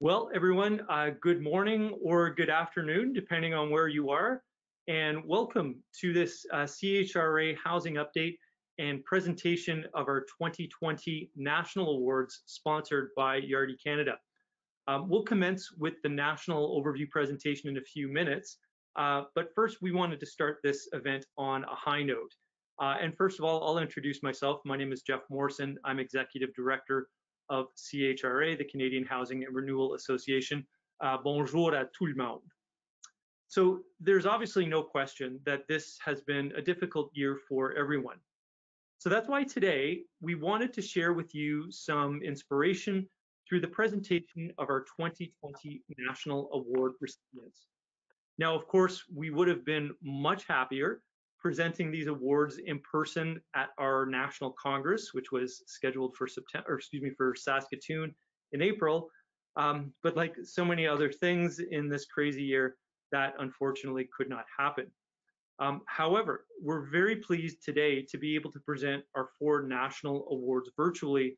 Well, everyone, uh, good morning or good afternoon, depending on where you are, and welcome to this uh, CHRA housing update and presentation of our 2020 National Awards sponsored by Yardi Canada. Um, we'll commence with the national overview presentation in a few minutes, uh, but first we wanted to start this event on a high note. Uh, and first of all, I'll introduce myself. My name is Jeff Morrison. I'm Executive Director of CHRA, the Canadian Housing and Renewal Association. Uh, bonjour à tout le monde. So there's obviously no question that this has been a difficult year for everyone. So that's why today we wanted to share with you some inspiration through the presentation of our 2020 National Award recipients. Now, of course, we would have been much happier presenting these awards in person at our national congress, which was scheduled for September, excuse me, for Saskatoon in April. Um, but like so many other things in this crazy year, that unfortunately could not happen. Um, however, we're very pleased today to be able to present our four national awards virtually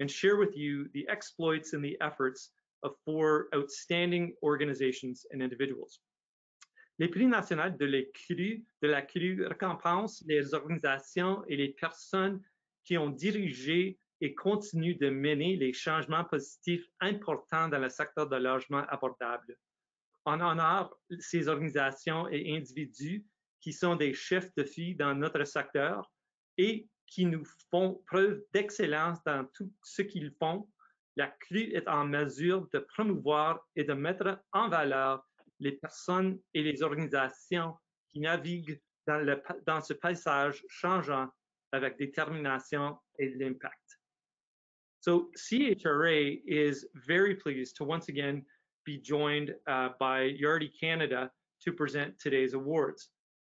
and share with you the exploits and the efforts of four outstanding organizations and individuals. Les prix nationaux de, de la CRU récompensent les organisations et les personnes qui ont dirigé et continuent de mener les changements positifs importants dans le secteur de logement abordable. On honore ces organisations et individus qui sont des chefs de file dans notre secteur et qui nous font preuve d'excellence dans tout ce qu'ils font. La CRU est en mesure de promouvoir et de mettre en valeur les personnes et les organisations qui naviguent dans, le, dans ce paysage changeant avec détermination et l'impact. So CHRA is very pleased to once again be joined uh, by Yardi Canada to present today's awards.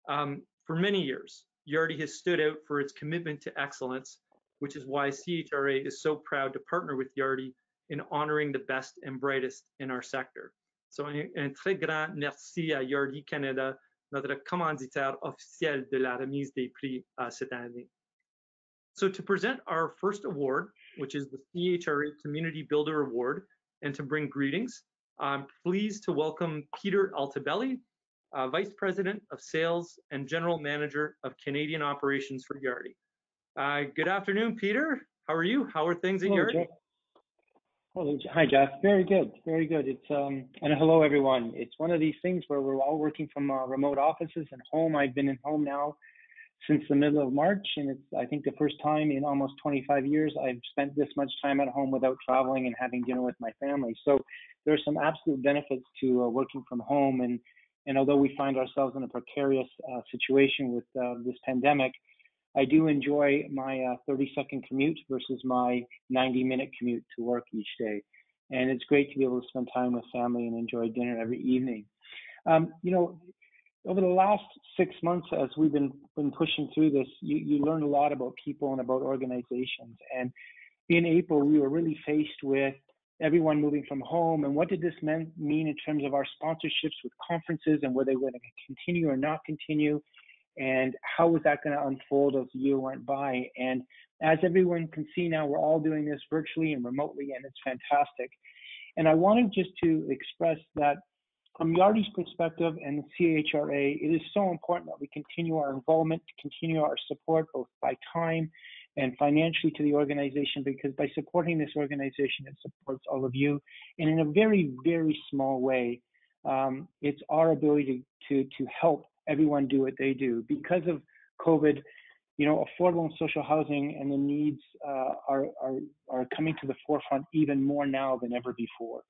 Um, for many years, Yardi has stood out for its commitment to excellence, which is why CHRA is so proud to partner with Yardi in honoring the best and brightest in our sector. So, un, un, très grand merci à Yardi Canada, notre commanditaire officiel de la remise des prix uh, cette année. So to present our first award, which is the CHRA Community Builder Award, and to bring greetings, I'm pleased to welcome Peter Altabelli, uh, Vice President of Sales and General Manager of Canadian Operations for Yardi. Uh, good afternoon, Peter. How are you? How are things at Yardi? Hello, hi Jeff. Very good, very good. It's um and hello everyone. It's one of these things where we're all working from uh, remote offices and home. I've been in home now since the middle of March, and it's I think the first time in almost 25 years I've spent this much time at home without traveling and having dinner with my family. So there are some absolute benefits to uh, working from home, and and although we find ourselves in a precarious uh, situation with uh, this pandemic, I do enjoy my uh, 30 second commute versus my 90 minute commute to work each day. And it's great to be able to spend time with family and enjoy dinner every evening. Um, you know, over the last six months, as we've been, been pushing through this, you, you learn a lot about people and about organizations. And in April, we were really faced with everyone moving from home and what did this mean, in terms of our sponsorships with conferences and were they were going to continue or not continue and how was that going to unfold as the year went by. And as everyone can see now, we're all doing this virtually and remotely, and it's fantastic. And I wanted just to express that from Yardi's perspective and the CHRA, it is so important that we continue our involvement, continue our support both by time and financially to the organization because by supporting this organization, it supports all of you. And in a very, very small way, um, it's our ability to, to, to help everyone do what they do. Because of COVID, you know, affordable and social housing and the needs uh, are, are, are coming to the forefront even more now than ever before.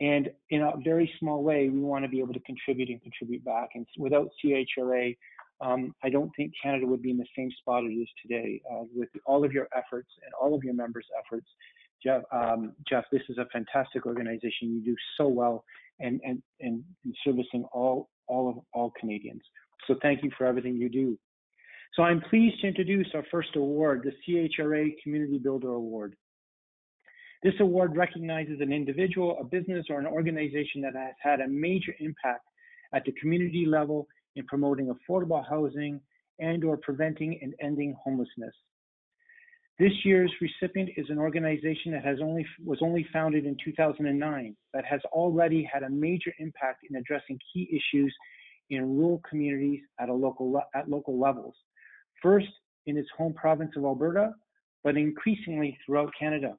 And in a very small way, we want to be able to contribute and contribute back. And without CHRA, um, I don't think Canada would be in the same spot it is today. Uh, with all of your efforts and all of your members' efforts, Jeff, um, Jeff, this is a fantastic organization. You do so well and and and servicing all all of all Canadians. So thank you for everything you do. So I'm pleased to introduce our first award, the CHRA Community Builder Award. This award recognizes an individual, a business, or an organization that has had a major impact at the community level in promoting affordable housing and or preventing and ending homelessness. This year's recipient is an organization that has only was only founded in 2009, but has already had a major impact in addressing key issues in rural communities at a local at local levels. First, in its home province of Alberta, but increasingly throughout Canada.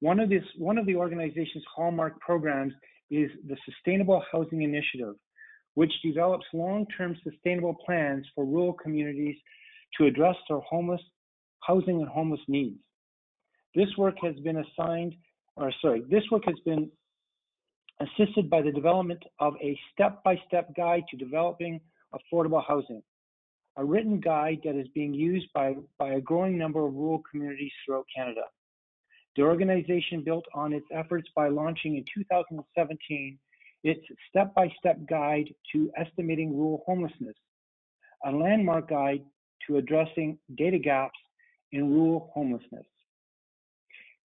One of this one of the organization's hallmark programs is the Sustainable Housing Initiative, which develops long-term sustainable plans for rural communities to address their homeless housing and homeless needs. This work has been assigned, or sorry, this work has been assisted by the development of a step-by-step guide to developing affordable housing, a written guide that is being used by, by a growing number of rural communities throughout Canada. The organization built on its efforts by launching in 2017 its step-by-step guide to estimating rural homelessness, a landmark guide to addressing data gaps in rural homelessness.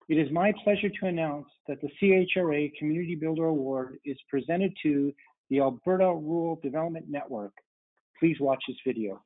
It is my pleasure to announce that the CHRA Community Builder Award is presented to the Alberta Rural Development Network. Please watch this video.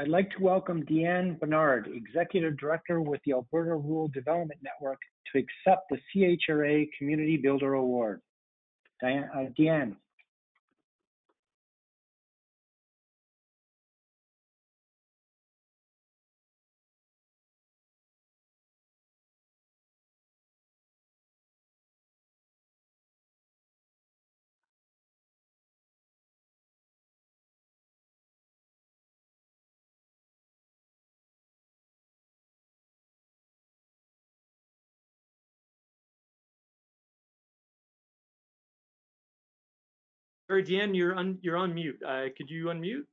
I'd like to welcome Deanne Bernard, Executive Director with the Alberta Rural Development Network, to accept the CHRA Community Builder Award. Diane, uh, Deanne. Sorry, Deanne, you're on, you're on mute. Uh, could you unmute?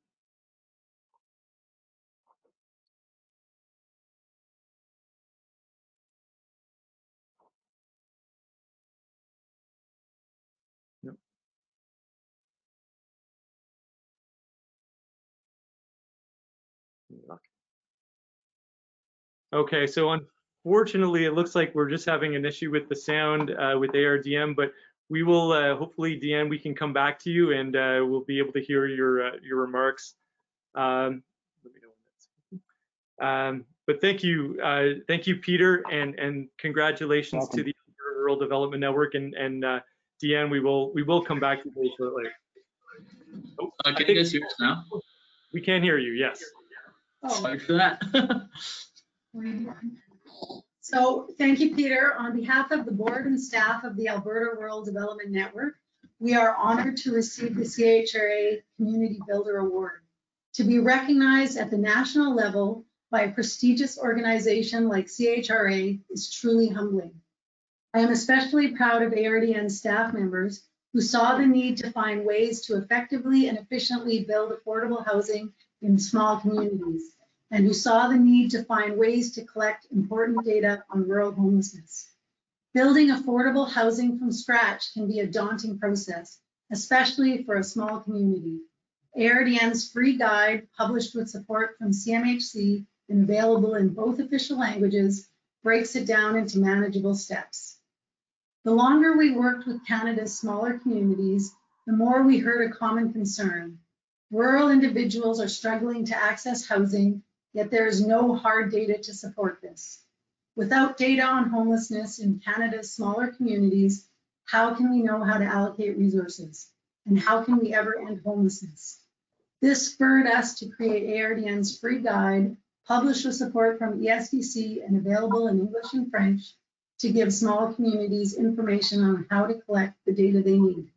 Okay, so unfortunately, it looks like we're just having an issue with the sound uh, with ARDN, but we will uh, hopefully, Deanne, we can come back to you and uh, we'll be able to hear your uh, your remarks. Um, let me know when that's. Um, but thank you, uh, thank you, Peter, and and congratulations Welcome. to the Rural Development Network and and uh, Deanne. We will we will come back to you shortly. Oh, Uh, I can you guys hear us now? we can hear you. Yes. Oh, Sorry for that. So thank you, Peter. On behalf of the board and staff of the Alberta Rural Development Network, we are honored to receive the CHRA Community Builder Award. To be recognized at the national level by a prestigious organization like CHRA is truly humbling. I am especially proud of ARDN staff members who saw the need to find ways to effectively and efficiently build affordable housing in small communities, and who saw the need to find ways to collect important data on rural homelessness. Building affordable housing from scratch can be a daunting process, especially for a small community. ARDN's free guide, published with support from CMHC and available in both official languages, breaks it down into manageable steps. The longer we worked with Canada's smaller communities, the more we heard a common concern. Rural individuals are struggling to access housing, yet there is no hard data to support this. Without data on homelessness in Canada's smaller communities, how can we know how to allocate resources? And how can we ever end homelessness? This spurred us to create ARDN's free guide, published with support from ESDC and available in English and French, to give small communities information on how to collect the data they need.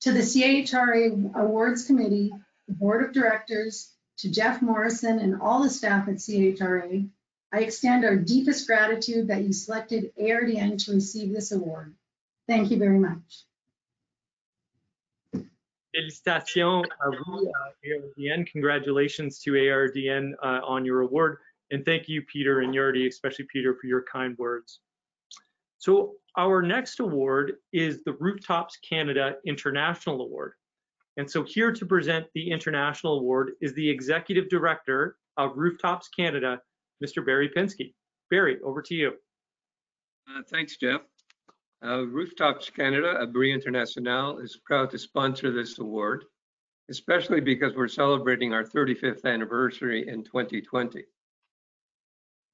To the CHRA Awards Committee, the Board of Directors, to Jeff Morrison and all the staff at CHRA, I extend our deepest gratitude that you selected ARDN to receive this award. Thank you very much. Félicitations à vous, uh, ARDN. Congratulations to ARDN uh, on your award. And thank you, Peter and Yardi, especially Peter, for your kind words. So our next award is the Rooftops Canada International Award. And so here to present the International Award is the Executive Director of Rooftops Canada, Mr. Barry Pinsky. Barry, over to you. Uh, thanks, Jeff. Uh, Rooftops Canada, Abri International, is proud to sponsor this award, especially because we're celebrating our 35th anniversary in 2020.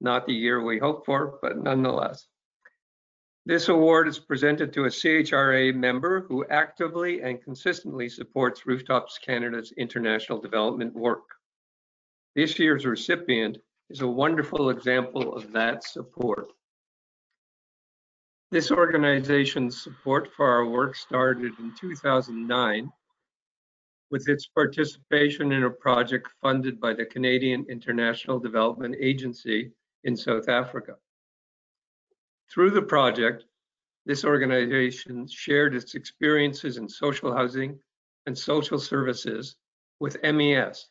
Not the year we hoped for, but nonetheless. This award is presented to a CHRA member who actively and consistently supports Rooftops Canada's international development work. This year's recipient is a wonderful example of that support. This organization's support for our work started in 2009 with its participation in a project funded by the Canadian International Development Agency in South Africa. Through the project, this organization shared its experiences in social housing and social services with MES,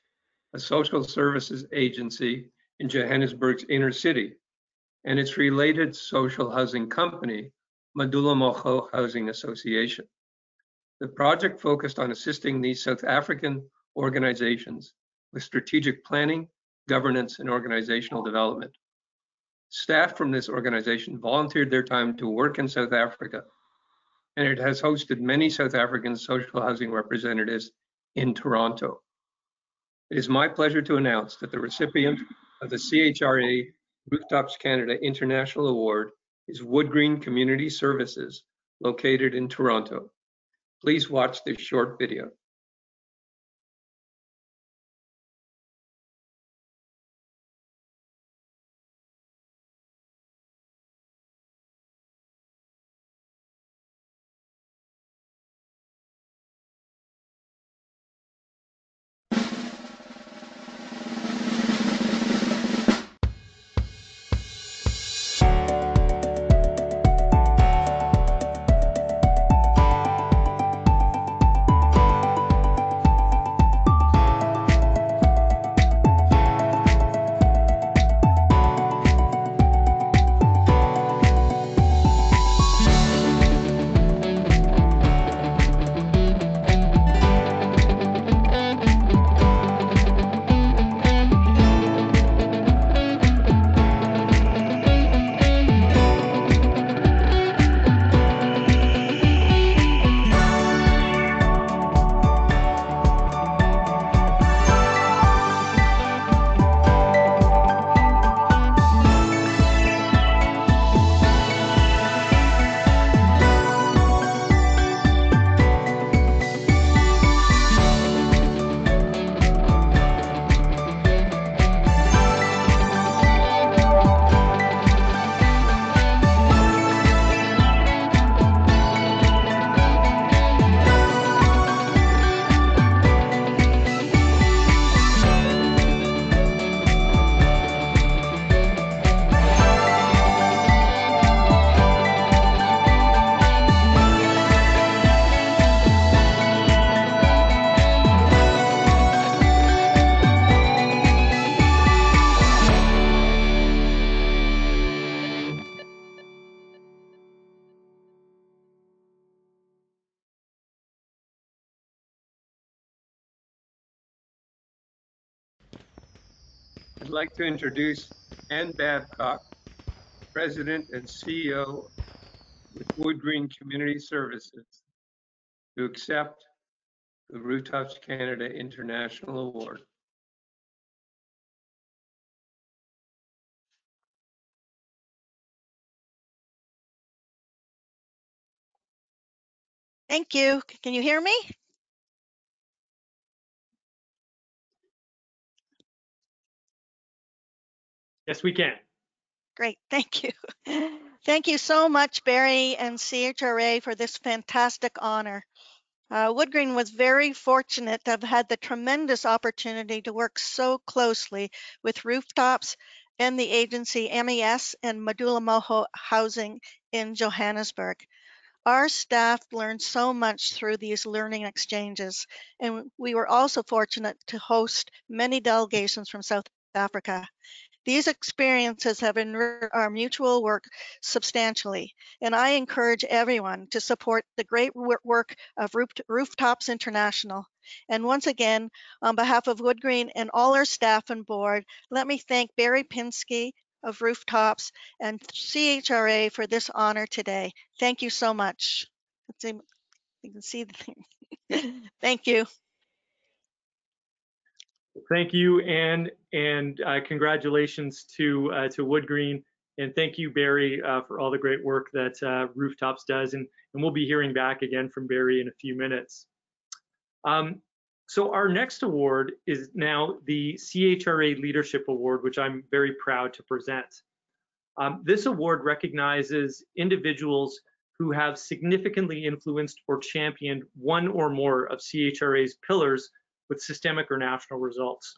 a social services agency in Johannesburg's inner city, and its related social housing company, Madulammoho Housing Association. The project focused on assisting these South African organizations with strategic planning, governance, and organizational development. Staff from this organization volunteered their time to work in South Africa, and it has hosted many South African social housing representatives in Toronto. It is my pleasure to announce that the recipient of the CHRA Rooftops Canada International Award is WoodGreen Community Services, located in Toronto. Please watch this short video. I'd like to introduce Anne Babcock, President and CEO with WoodGreen Community Services, to accept the Rooftops Canada International Award. Thank you. Can you hear me? Yes, we can. Great, thank you. Thank you so much, Barry and CHRA, for this fantastic honor. Uh, WoodGreen was very fortunate to have had the tremendous opportunity to work so closely with Rooftops and the agency MES and Madulammoho Housing in Johannesburg. Our staff learned so much through these learning exchanges, and we were also fortunate to host many delegations from South Africa. These experiences have enriched our mutual work substantially, and I encourage everyone to support the great work of Rooftops International. And once again, on behalf of WoodGreen and all our staff and board, let me thank Barry Pinsky of Rooftops and CHRA for this honor today. Thank you so much. You can see the thing. Thank you. Thank you, Anne, and uh, congratulations to uh, to WoodGreen, and thank you, Barry, uh, for all the great work that uh, Rooftops does, and, and we'll be hearing back again from Barry in a few minutes. Um, so our next award is now the CHRA Leadership Award, which I'm very proud to present. Um, this award recognizes individuals who have significantly influenced or championed one or more of CHRA's pillars with systemic or national results.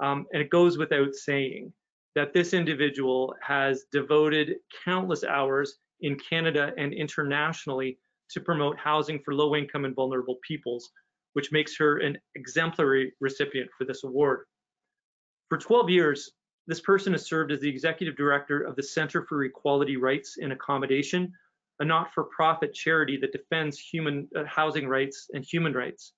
Um, and it goes without saying that this individual has devoted countless hours in Canada and internationally to promote housing for low income and vulnerable peoples, which makes her an exemplary recipient for this award. For 12 years, this person has served as the executive director of the Center for Equality Rights in Accommodation, a not-for-profit charity that defends human uh, housing rights and human rights.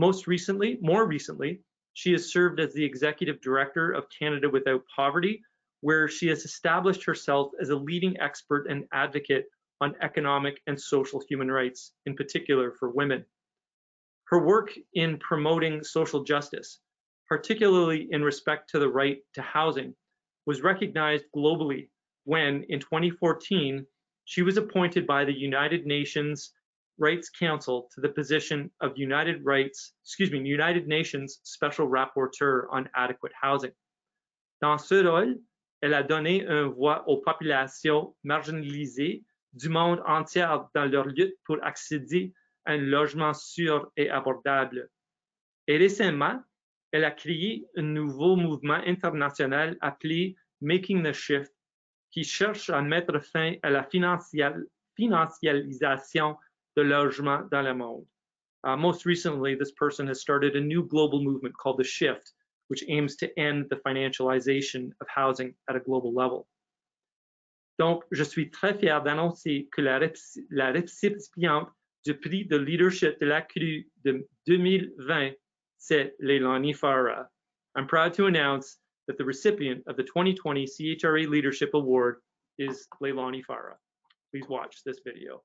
Most recently, more recently, she has served as the executive director of Canada Without Poverty, where she has established herself as a leading expert and advocate on economic and social human rights, in particular for women. Her work in promoting social justice, particularly in respect to the right to housing, was recognized globally when, in 2014, she was appointed by the United Nations Rights Council to the position of United United Nations Special Rapporteur on Adequate Housing. Dans ce rôle, elle a donné une voix aux populations marginalisées du monde entier dans leur lutte pour accéder à un logement sûr et abordable. Et récemment, elle a créé un nouveau mouvement international appelé Making the Shift, qui cherche à mettre fin à la financialisation the logement dans le monde. Uh, most recently, this person has started a new global movement called The Shift, which aims to end the financialization of housing at a global level. Donc, je suis très fier d'annoncer que la récipiente du prix de leadership de la CRU de 2020, c'est Leilani Farha. I'm proud to announce that the recipient of the 2020 CHRA Leadership Award is Leilani Farha. Please watch this video.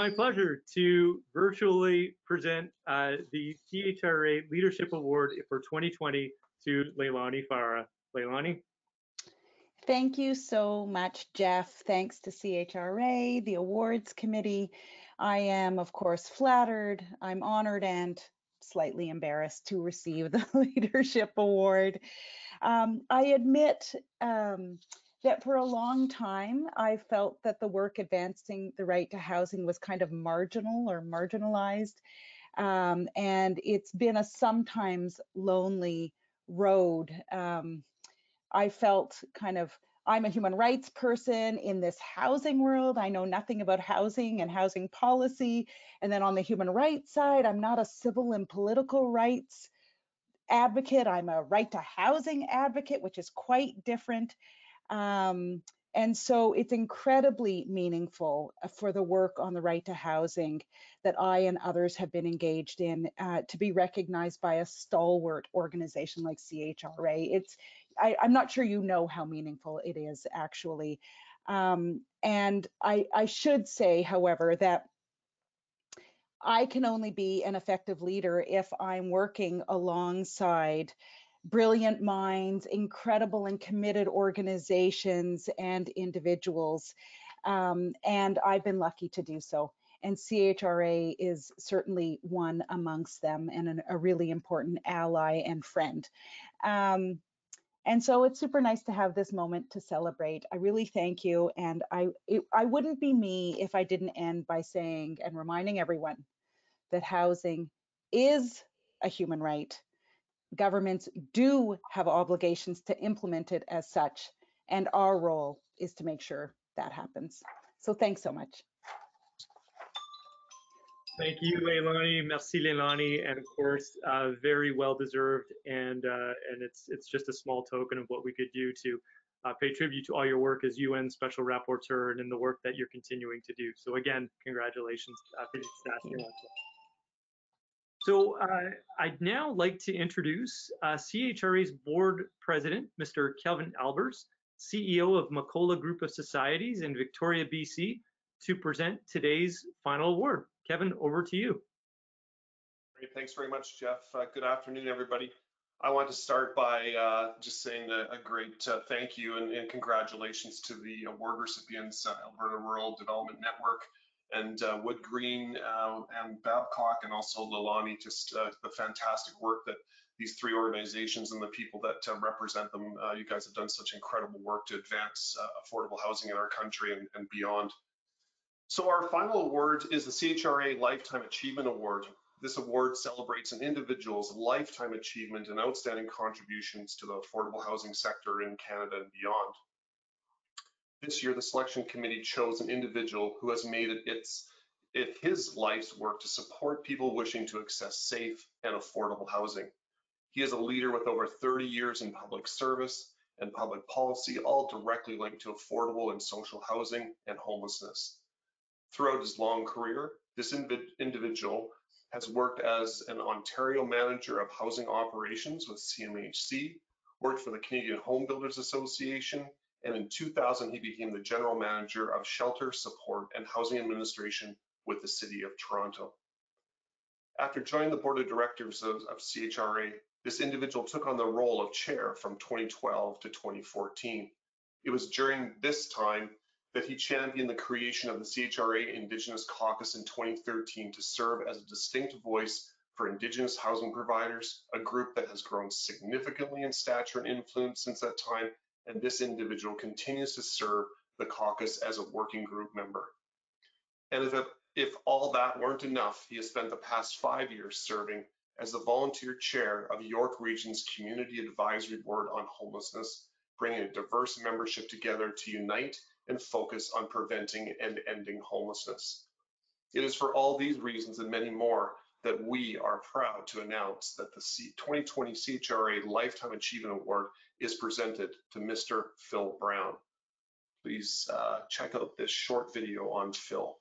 My pleasure to virtually present uh, the CHRA Leadership Award for 2020 to Leilani Farha. Leilani? Thank you so much, Jeff. Thanks to CHRA, the awards committee. I am, of course, flattered. I'm honored and slightly embarrassed to receive the Leadership Award. Um, I admit um, that for a long time, I felt that the work advancing the right to housing was kind of marginal or marginalized. Um, and it's been a sometimes lonely road. Um, I felt kind of I'm a human rights person in this housing world. I know nothing about housing and housing policy. And then on the human rights side, I'm not a civil and political rights advocate. I'm a right to housing advocate, which is quite different. Um, and so it's incredibly meaningful uh, for the work on the right to housing that I and others have been engaged in uh, to be recognized by a stalwart organization like CHRA. It's I, am not sure you know how meaningful it is actually. Um, and I, I should say, however, that I can only be an effective leader if I'm working alongside brilliant minds, incredible and committed organizations and individuals. Um, and I've been lucky to do so. And CHRA is certainly one amongst them and an, a really important ally and friend. Um, and so it's super nice to have this moment to celebrate. I really thank you. And I, it, I wouldn't be me if I didn't end by saying and reminding everyone that housing is a human right. Governments do have obligations to implement it as such. And our role is to make sure that happens. So thanks so much. Thank you, Leilani. Merci, Leilani. And of course, uh, very well deserved. And uh, and it's it's just a small token of what we could do to uh, pay tribute to all your work as UN Special Rapporteur and in the work that you're continuing to do. So again, congratulations. Uh, so uh, I'd now like to introduce uh, CHRA's board president, Mr. Kevin Albers, CEO of M'akola Group of Societies in Victoria, BC, to present today's final award. Kevin, over to you. Great, thanks very much, Jeff. Uh, good afternoon, everybody. I want to start by uh, just saying a, a great uh, thank you and, and, congratulations to the award recipients, Alberta Rural Development Network and uh, WoodGreen uh, Anne Babcock and also Leilani, just the fantastic work that these three organizations and the people that represent them, you guys have done such incredible work to advance affordable housing in our country and, and beyond. So our final award is the CHRA Lifetime Achievement Award. This award celebrates an individual's lifetime achievement and outstanding contributions to the affordable housing sector in Canada and beyond. This year, the selection committee chose an individual who has made it its it his life's work to support people wishing to access safe and affordable housing. He is a leader with over 30 years in public service and public policy, all directly linked to affordable and social housing and homelessness. Throughout his long career, this individual has worked as an Ontario manager of housing operations with CMHC, worked for the Canadian Home Builders Association, and in 2000 he became the general manager of shelter support and housing administration with the City of Toronto. After joining the board of directors of, of CHRA, this individual took on the role of chair from 2012 to 2014. It was during this time that he championed the creation of the CHRA Indigenous Caucus in 2013 to serve as a distinct voice for Indigenous housing providers, a group that has grown significantly in stature and influence since that time, and this individual continues to serve the caucus as a working group member. And if, if all that weren't enough, he has spent the past five years serving as the volunteer chair of York Region's Community Advisory Board on Homelessness, bringing a diverse membership together to unite and focus on preventing and ending homelessness. It is for all these reasons and many more that we are proud to announce that the 2020 CHRA Lifetime Achievement Award is presented to Mr. Phil Brown. Please uh, check out this short video on Phil.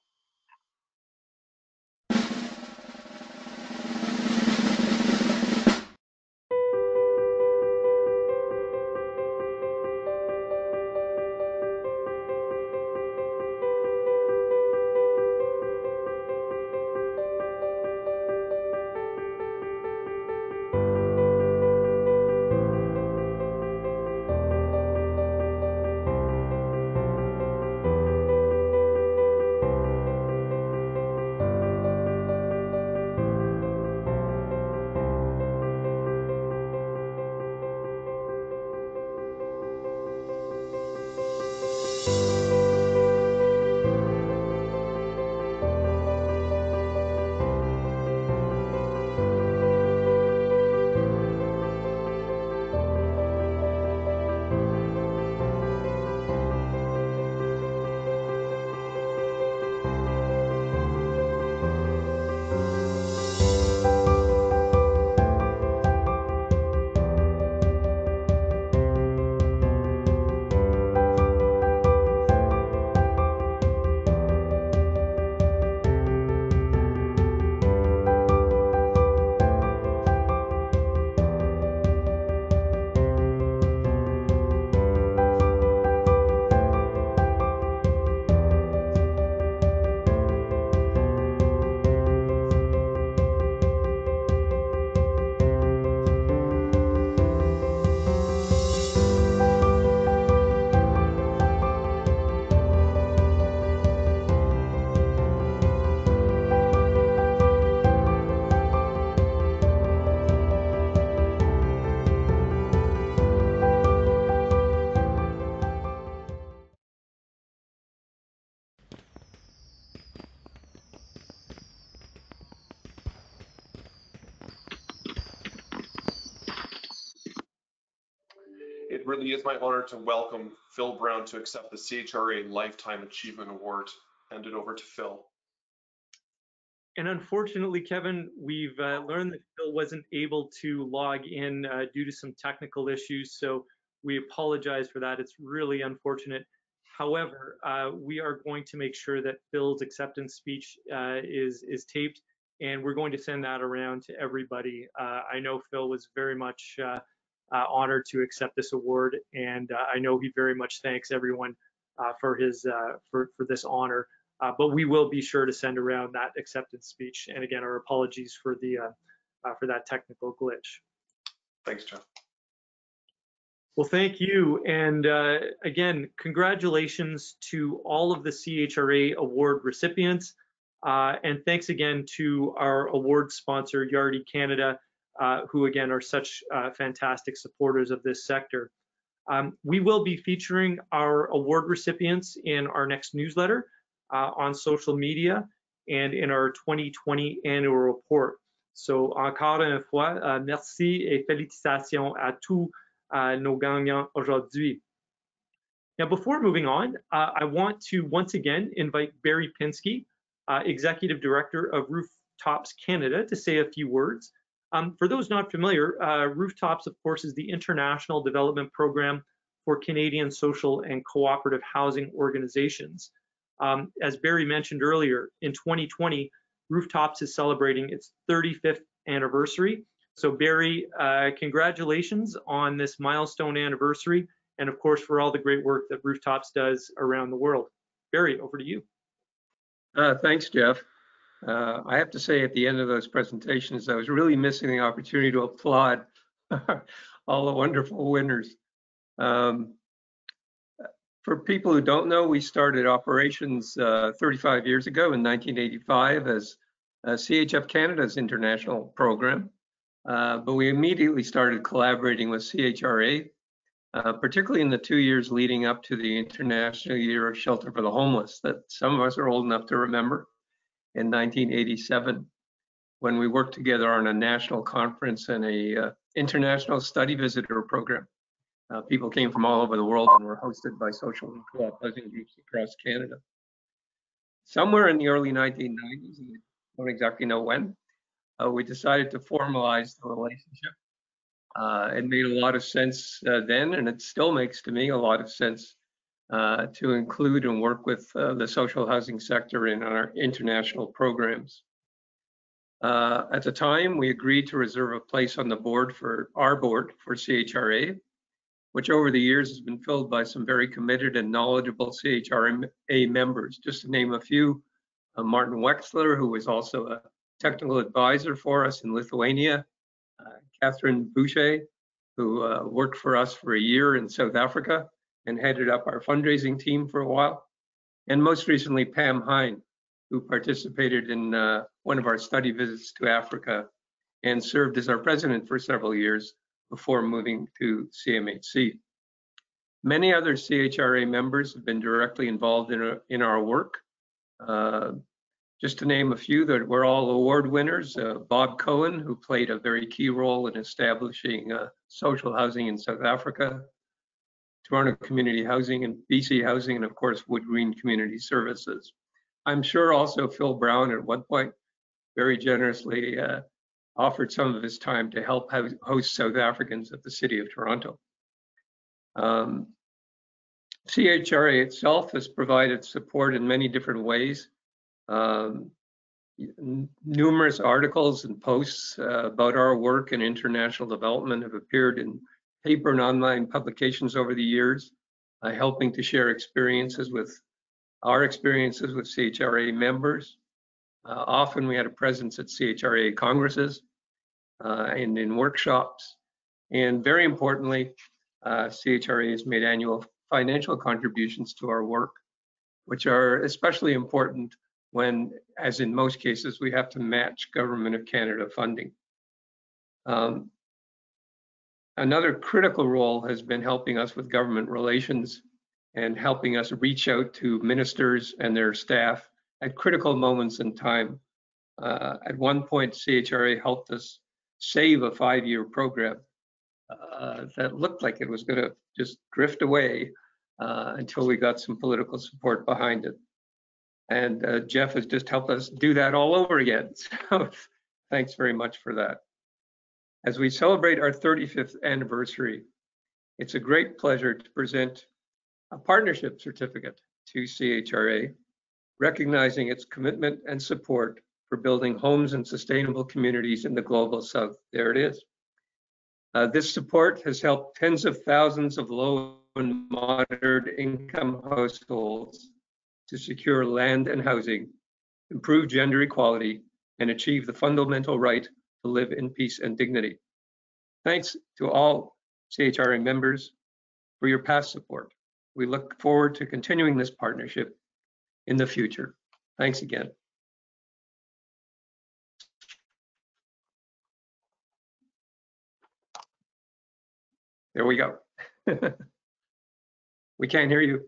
Really is my honor to welcome Phil Brown to accept the CHRA Lifetime Achievement Award. Hand it over to Phil. And unfortunately, Kevin, we've uh, learned that Phil wasn't able to log in uh, due to some technical issues. So we apologize for that. It's really unfortunate. However, uh, we are going to make sure that Phil's acceptance speech uh, is is taped, and we're going to send that around to everybody. Uh, I know Phil was very much uh, honored to accept this award, and uh, I know he very much thanks everyone uh, for his uh, for for this honor. Uh, but we will be sure to send around that acceptance speech. And again, our apologies for the uh, uh, for that technical glitch. Thanks, Jeff. Well, thank you. And uh, again, congratulations to all of the CHRA award recipients. Uh, and thanks again to our award sponsor, Yardi Canada, uh, who again are such uh, fantastic supporters of this sector. Um, we will be featuring our award recipients in our next newsletter uh, on social media and in our 2020 annual report. So encore une fois, uh, merci et félicitations à tous uh, nos gagnants aujourd'hui. Now, before moving on, I want to once again invite Barry Pinsky, Executive Director of Rooftops Canada, to say a few words. Um, for those not familiar, uh, Rooftops, of course, is the international development program for Canadian social and cooperative housing organizations. Um, as Barry mentioned earlier, in 2020, Rooftops is celebrating its 35th anniversary. So Barry, uh, congratulations on this milestone anniversary, and of course for all the great work that Rooftops does around the world. Barry, over to you. Uh, thanks, Jeff. Uh, I have to say at the end of those presentations, I was really missing the opportunity to applaud all the wonderful winners. Um, for people who don't know, we started operations uh, 35 years ago in 1985 as uh, CHF Canada's international program. Uh, but we immediately started collaborating with CHRA, uh, particularly in the two years leading up to the International Year of Shelter for the Homeless that some of us are old enough to remember in 1987 when we worked together on a national conference and a uh, international study visitor program. Uh, people came from all over the world and were hosted by social and co-op housing groups across Canada. Somewhere in the early 1990s, I don't exactly know when, uh, we decided to formalize the relationship. Uh, it made a lot of sense uh, then, and it still makes to me a lot of sense uh, to include and work with uh, the social housing sector in our international programs. at the time, we agreed to reserve a place on the board for our board for CHRA, which over the years has been filled by some very committed and knowledgeable CHRA members. Just to name a few, uh, Martin Wexler, who was also a technical advisor for us in Lithuania, uh, Catherine Boucher, who uh, worked for us for a year in South Africa and headed up our fundraising team for a while, and most recently Pam Hine, who participated in uh, one of our study visits to Africa and served as our president for several years before moving to CMHC. Many other CHRA members have been directly involved in, our, in our work. Uh, just to name a few that were all award winners, uh, Bob Cohen, who played a very key role in establishing uh, social housing in South Africa, Toronto Community Housing and BC Housing, and of course, WoodGreen Community Services. I'm sure also Phil Brown at one point very generously uh, offered some of his time to help host South Africans at the City of Toronto. Um, CHRA itself has provided support in many different ways. Um, numerous articles and posts uh, about our work in international development have appeared in paper and online publications over the years, uh, helping to share experiences with our experiences with CHRA members. Uh, often we had a presence at CHRA congresses uh, and in workshops. And very importantly, uh, CHRA has made annual financial contributions to our work, which are especially important when, as in most cases, we have to match Government of Canada funding. Um, another critical role has been helping us with government relations and helping us reach out to ministers and their staff at critical moments in time. Uh, at one point, CHRA helped us save a five-year program uh, that looked like it was going to just drift away uh, until we got some political support behind it. And uh, Jeff has just helped us do that all over again. So thanks very much for that. As we celebrate our 35th anniversary, it's a great pleasure to present a partnership certificate to CHRA, recognizing its commitment and support for building homes and sustainable communities in the global south. There it is. Uh, this support has helped tens of thousands of low and moderate income households to secure land and housing, improve gender equality, and achieve the fundamental right to live in peace and dignity. Thanks to all CHRA members for your past support. We look forward to continuing this partnership in the future. Thanks again. There we go. we can't hear you.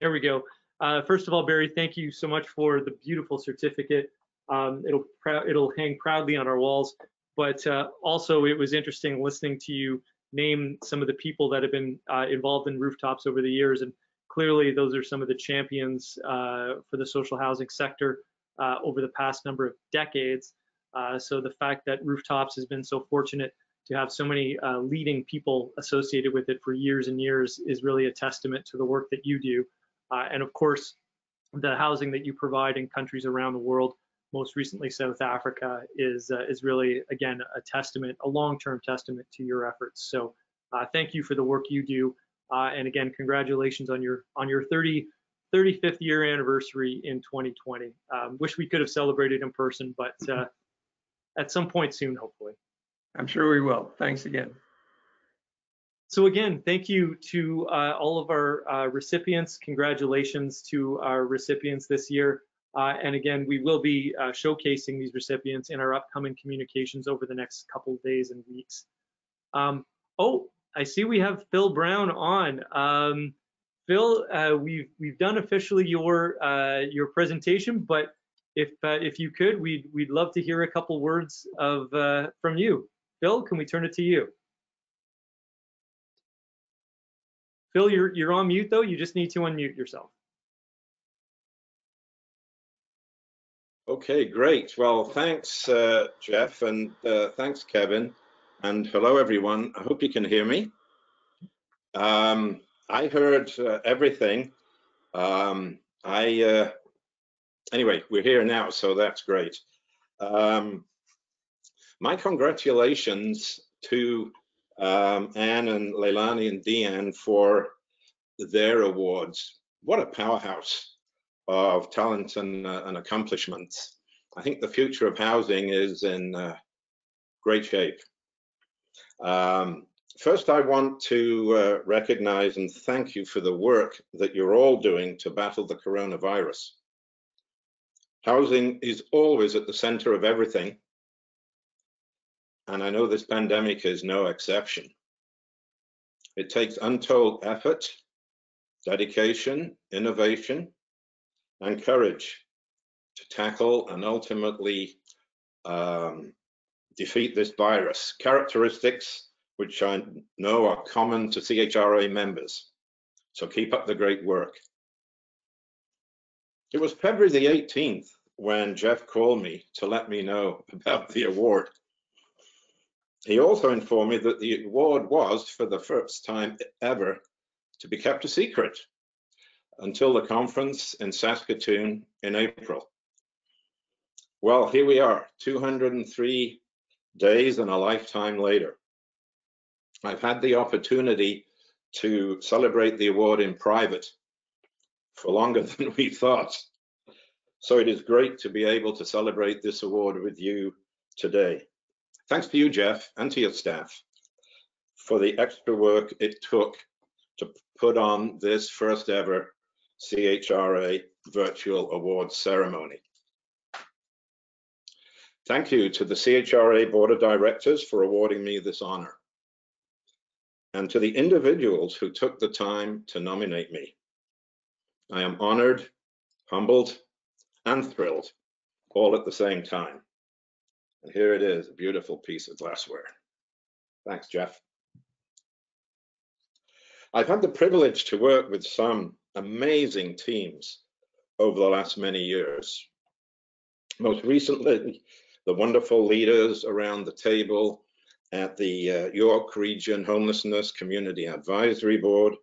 There we go. Uh, first of all, Barry, thank you so much for the beautiful certificate. Um, it'll it'll hang proudly on our walls. But uh, also, it was interesting listening to you name some of the people that have been uh, involved in rooftops over the years, and clearly, those are some of the champions uh, for the social housing sector uh, over the past number of decades. Uh, so the fact that rooftops has been so fortunate to have so many leading people associated with it for years and years is really a testament to the work that you do. Uh, and of course, the housing that you provide in countries around the world, most recently South Africa, is uh, is really again a testament, a long-term testament to your efforts. So uh, thank you for the work you do, uh, and again, congratulations on your on your 30 35th year anniversary in 2020. Um, wish we could have celebrated in person, but uh, at some point soon, hopefully. I'm sure we will. Thanks again. So again, thank you to uh, all of our uh, recipients. Congratulations to our recipients this year. Uh, and again, we will be uh, showcasing these recipients in our upcoming communications over the next couple days and weeks. Um, oh, I see we have Phil Brown on. Um, Phil, uh, we've we've done officially your uh, your presentation, but if if you could, we'd we'd love to hear a couple words of from you. Phil, can we turn it to you? Phil, you're, you're on mute though. You just need to unmute yourself. Okay, great. Well, thanks, uh, Jeff, and uh, thanks, Kevin. And hello, everyone. I hope you can hear me. Um, I heard uh, everything. Um, I uh, anyway, we're here now, so that's great. Um, my congratulations to um, Anne and Leilani and Deanne for their awards. What a powerhouse of talent and, uh, and accomplishments. I think the future of housing is in uh, great shape. Um, first, I want to uh, recognize and thank you for the work that you're all doing to battle the coronavirus. Housing is always at the center of everything, and I know this pandemic is no exception. It takes untold effort, dedication, innovation, and courage to tackle and ultimately um, defeat this virus, characteristics which I know are common to CHRA members. So keep up the great work. It was February the 18th when Jeff called me to let me know about the award. He also informed me that the award was, for the first time ever, to be kept a secret until the conference in Saskatoon in April. Well, here we are, 203 days and a lifetime later. I've had the opportunity to celebrate the award in private for longer than we thought. So it is great to be able to celebrate this award with you today. Thanks to you, Jeff, and to your staff for the extra work it took to put on this first ever CHRA virtual awards ceremony. Thank you to the CHRA Board of Directors for awarding me this honor and to the individuals who took the time to nominate me. I am honored, humbled, and thrilled all at the same time. And here it is, a beautiful piece of glassware. Thanks, Jeff. I've had the privilege to work with some amazing teams over the last many years. Most recently, the wonderful leaders around the table at the uh, York Region Homelessness Community Advisory Board,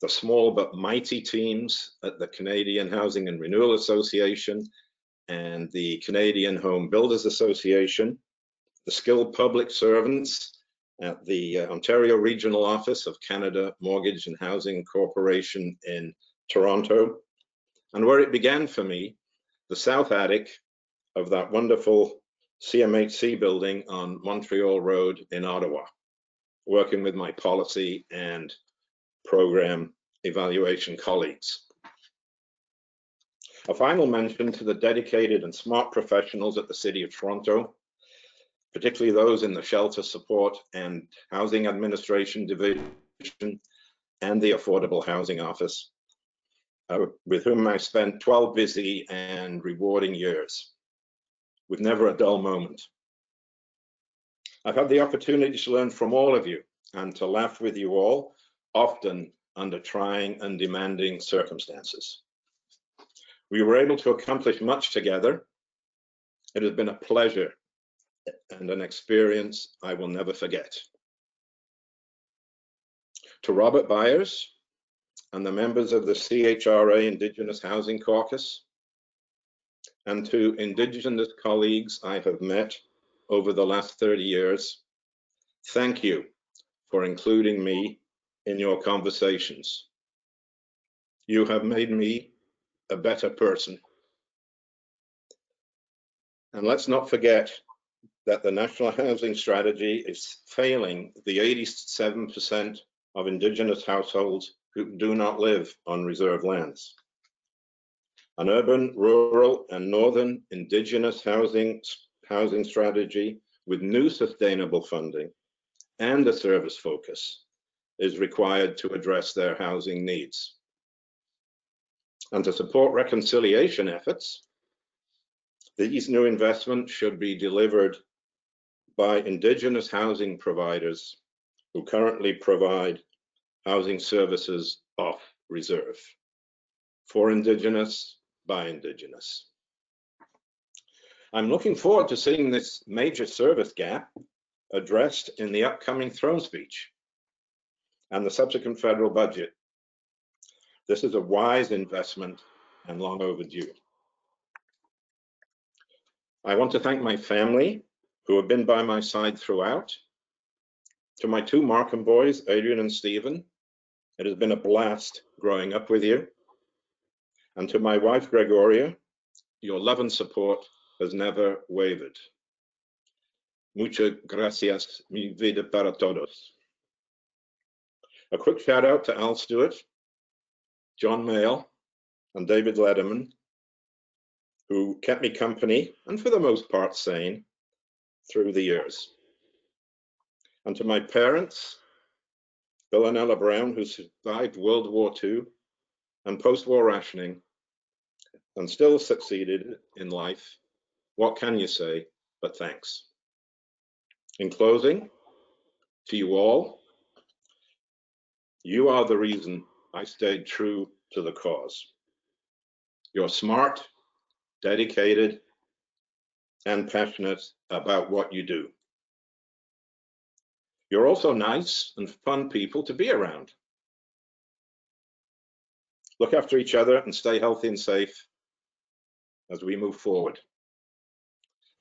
the small but mighty teams at the Canadian Housing and Renewal Association and the Canadian Home Builders Association, the skilled public servants at the uh, Ontario Regional Office of Canada Mortgage and Housing Corporation in Toronto, and where it began for me, the south attic of that wonderful CMHC building on Montreal Road in Ottawa, working with my policy and program evaluation colleagues. A final mention to the dedicated and smart professionals at the City of Toronto, particularly those in the Shelter Support and Housing Administration Division and the Affordable Housing Office, uh, with whom I spent 12 busy and rewarding years, with never a dull moment. I've had the opportunity to learn from all of you and to laugh with you all, often under trying and demanding circumstances. We were able to accomplish much together. It has been a pleasure and an experience I will never forget. To Robert Byers and the members of the CHRA Indigenous Housing Caucus, and to Indigenous colleagues I have met over the last 30 years, thank you for including me in your conversations. You have made me a better person. And let's not forget that the National Housing Strategy is failing the 87% of Indigenous households who do not live on reserve lands. An urban, rural, and northern Indigenous housing, housing strategy with new sustainable funding and a service focus is required to address their housing needs. And to support reconciliation efforts, these new investments should be delivered by Indigenous housing providers who currently provide housing services off reserve for Indigenous by Indigenous. I'm looking forward to seeing this major service gap addressed in the upcoming throne speech and the subsequent federal budget. This is a wise investment and long overdue. I want to thank my family who have been by my side throughout. To my two Markham boys, Adrian and Stephen, it has been a blast growing up with you. And to my wife, Gregoria, your love and support has never wavered. Muchas gracias, mi vida para todos. A quick shout out to Al Stewart, John Mayall, and David Letterman, who kept me company and for the most part sane through the years. And to my parents, Bill and Ella Brown, who survived World War II and post-war rationing and still succeeded in life, what can you say but thanks? In closing, to you all, you are the reason I stayed true to the cause. You're smart, dedicated, and passionate about what you do. You're also nice and fun people to be around. Look after each other and stay healthy and safe as we move forward.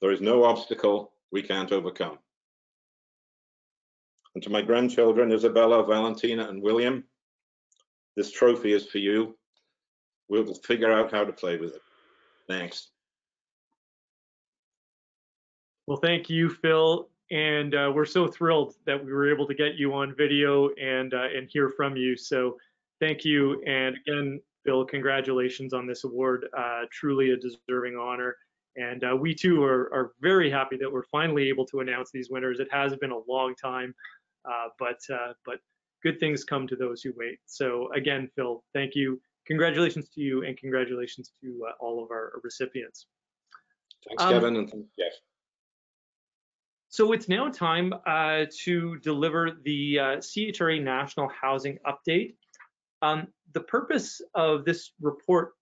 There is no obstacle we can't overcome. And to my grandchildren, Isabella, Valentina, and William, this trophy is for you. We'll figure out how to play with it. Thanks. Well, thank you, Phil. And uh, we're so thrilled that we were able to get you on video and uh, and hear from you. So thank you. And again, Phil, congratulations on this award. Uh, truly a deserving honor. And uh, we too are, are very happy that we're finally able to announce these winners. It has been a long time, uh, but uh, but good things come to those who wait. So again, Phil, thank you. Congratulations to you and congratulations to all of our recipients. Thanks, Um, Kevin, and thanks, Jeff. So it's now time uh, to deliver the uh, CHRA National Housing Update. Um, the purpose of this report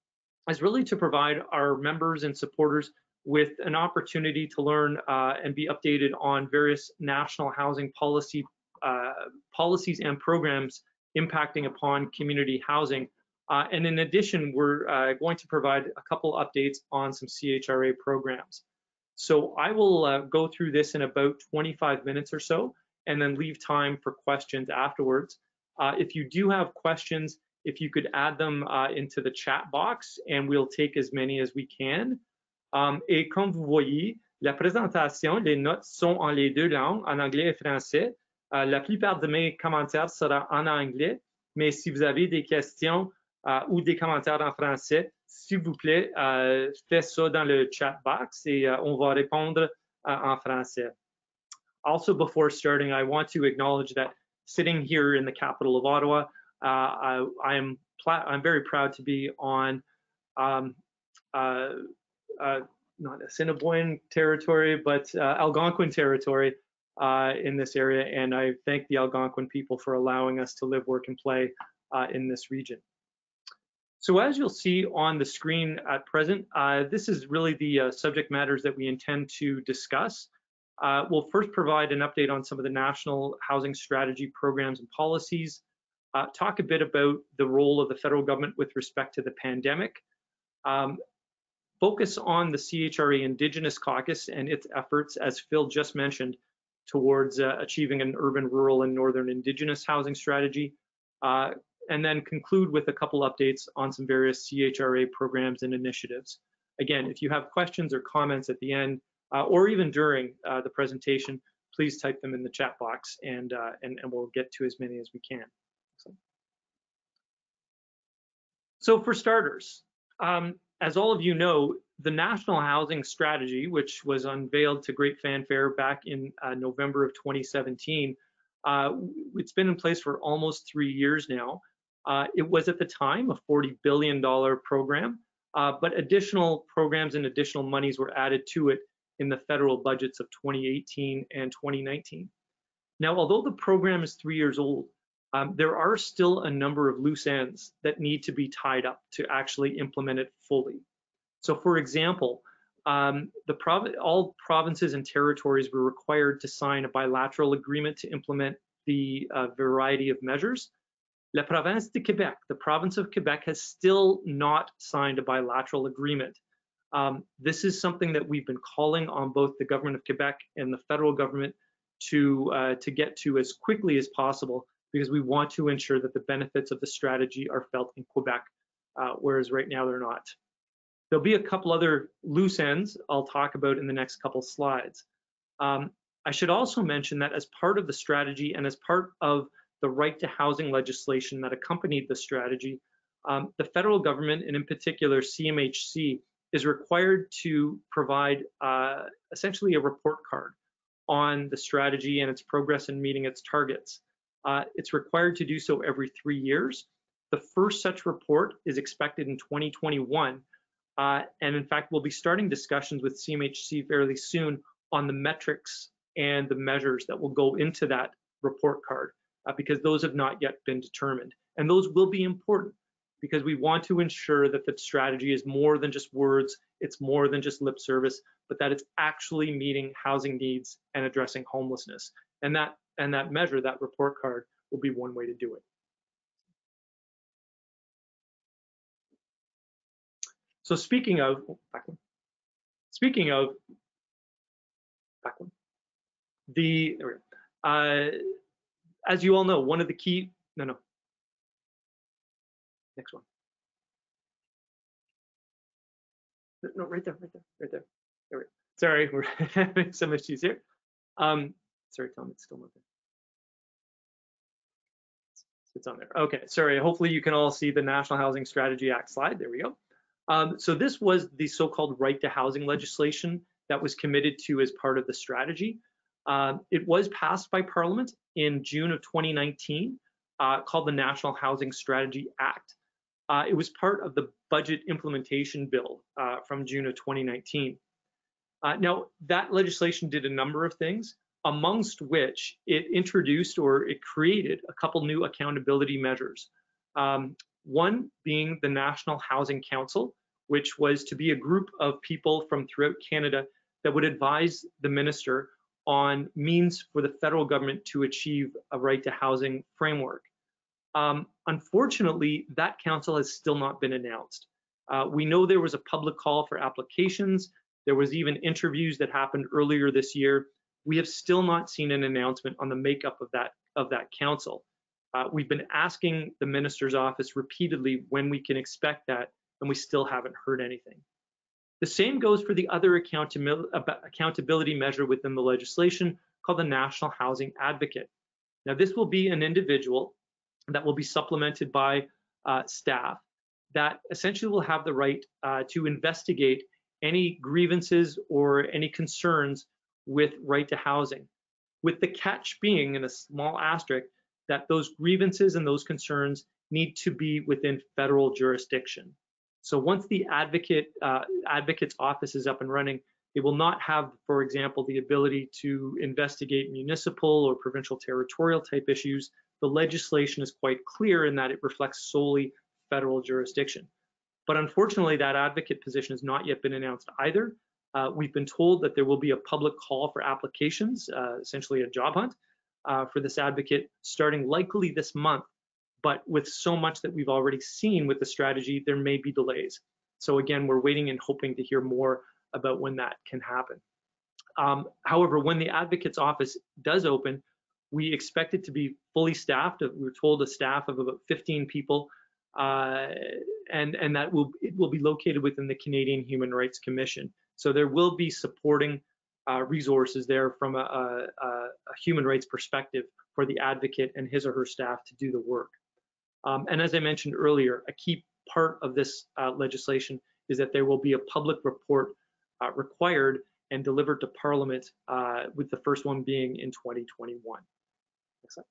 is really to provide our members and supporters with an opportunity to learn uh, and be updated on various national housing policy uh, policies and programs impacting upon community housing. Uh, and in addition, we're uh, going to provide a couple updates on some CHRA programs. So I will uh, go through this in about 25 minutes or so, and then leave time for questions afterwards. Uh, if you do have questions, if you could add them uh, into the chat box, and we'll take as many as we can. Um, et comme vous voyez, la présentation, les notes sont en les deux langues, en anglais et français. Euh, la plupart de mes commentaires seront en anglais, mais si vous avez des questions euh, ou des commentaires en français, s'il vous plaît, euh, faites ça dans le chat box et euh, on va répondre euh, en français. Also, before starting, I want to acknowledge that sitting here in the capital of Ottawa, uh, I, am I'm very proud to be on um, uh, uh, not Assiniboine territory, but uh, Algonquin territory in this area. And I thank the Algonquin people for allowing us to live, work, and play in this region. So as you'll see on the screen at present, uh, this is really the uh, subject matters that we intend to discuss. Uh, we'll first provide an update on some of the national housing strategy programs and policies, uh, talk a bit about the role of the federal government with respect to the pandemic, um, focus on the CHRA Indigenous Caucus and its efforts, as Phil just mentioned, towards uh, achieving an urban, rural, and northern Indigenous housing strategy, uh, and then conclude with a couple updates on some various CHRA programs and initiatives. Again, if you have questions or comments at the end, uh, or even during uh, the presentation, please type them in the chat box and, uh, and, and we'll get to as many as we can. So, for starters, um, as all of you know, the National Housing Strategy, which was unveiled to great fanfare back in uh, November of 2017, uh, it's been in place for almost three years now. Uh, it was at the time a $40 billion program, uh, but additional programs and additional monies were added to it in the federal budgets of 2018 and 2019. Now, although the program is three years old, um, there are still a number of loose ends that need to be tied up to actually implement it fully. So for example, um, the prov all provinces and territories were required to sign a bilateral agreement to implement the uh, variety of measures. La Province de Quebec, the province of Quebec has still not signed a bilateral agreement. Um, this is something that we've been calling on both the government of Quebec and the federal government to, uh, to get to as quickly as possible because we want to ensure that the benefits of the strategy are felt in Quebec, uh, whereas right now they're not. There'll be a couple other loose ends I'll talk about in the next couple slides. Um, I should also mention that as part of the strategy and as part of the right to housing legislation that accompanied the strategy, um, the federal government, and in particular CMHC, is required to provide uh, essentially a report card on the strategy and its progress in meeting its targets. Uh, it's required to do so every three years. The first such report is expected in 2021. Uh, and in fact, we'll be starting discussions with CMHC fairly soon on the metrics and the measures that will go into that report card uh, because those have not yet been determined. And those will be important because we want to ensure that the strategy is more than just words, it's more than just lip service, but that it's actually meeting housing needs and addressing homelessness. And that and that measure, that report card, will be one way to do it. So speaking of, oh, back one. Speaking of, back one. The, uh, as you all know, one of the key, no, no. Next one. No, right there, right there, right there. Sorry, we're having some issues here. Um, sorry, Tom, it's still there. It's on there. Okay, sorry. Hopefully you can all see the National Housing Strategy Act slide. There we go. Um, so this was the so-called right to housing legislation that was committed to as part of the strategy. Um, it was passed by Parliament in June of 2019, uh, called the National Housing Strategy Act. Uh, it was part of the budget implementation bill uh, from June of 2019. Uh, now, that legislation did a number of things, amongst which it introduced or it created a couple new accountability measures. Um, one being the National Housing Council, which was to be a group of people from throughout Canada that would advise the minister on means for the federal government to achieve a right to housing framework. Um, unfortunately, that council has still not been announced. Uh, we know there was a public call for applications. There was even interviews that happened earlier this year. We have still not seen an announcement on the makeup of that of that council. Uh, we've been asking the minister's office repeatedly when we can expect that, and we still haven't heard anything. The same goes for the other accountability measure within the legislation called the National Housing Advocate. Now, this will be an individual that will be supplemented by uh, staff that essentially will have the right uh, to investigate any grievances or any concerns with right to housing, with the catch being in a small asterisk that those grievances and those concerns need to be within federal jurisdiction. So once the advocate uh, advocate's office is up and running, it will not have, for example, the ability to investigate municipal or provincial territorial type issues. The legislation is quite clear in that it reflects solely federal jurisdiction. But unfortunately, that advocate position has not yet been announced either. Uh, we've been told that there will be a public call for applications, uh, essentially a job hunt uh, for this advocate starting likely this month. But with so much that we've already seen with the strategy, there may be delays. So again, we're waiting and hoping to hear more about when that can happen. Um, however, when the advocate's office does open, we expect it to be fully staffed. We were told a staff of about 15 people uh, and and that will it will be located within the Canadian Human Rights Commission. So there will be supporting uh, resources there from a, a, a, human rights perspective for the advocate and his or her staff to do the work. Um, and as I mentioned earlier, a key part of this uh, legislation is that there will be a public report uh, required and delivered to Parliament, uh, with the first one being in 2021. Next slide.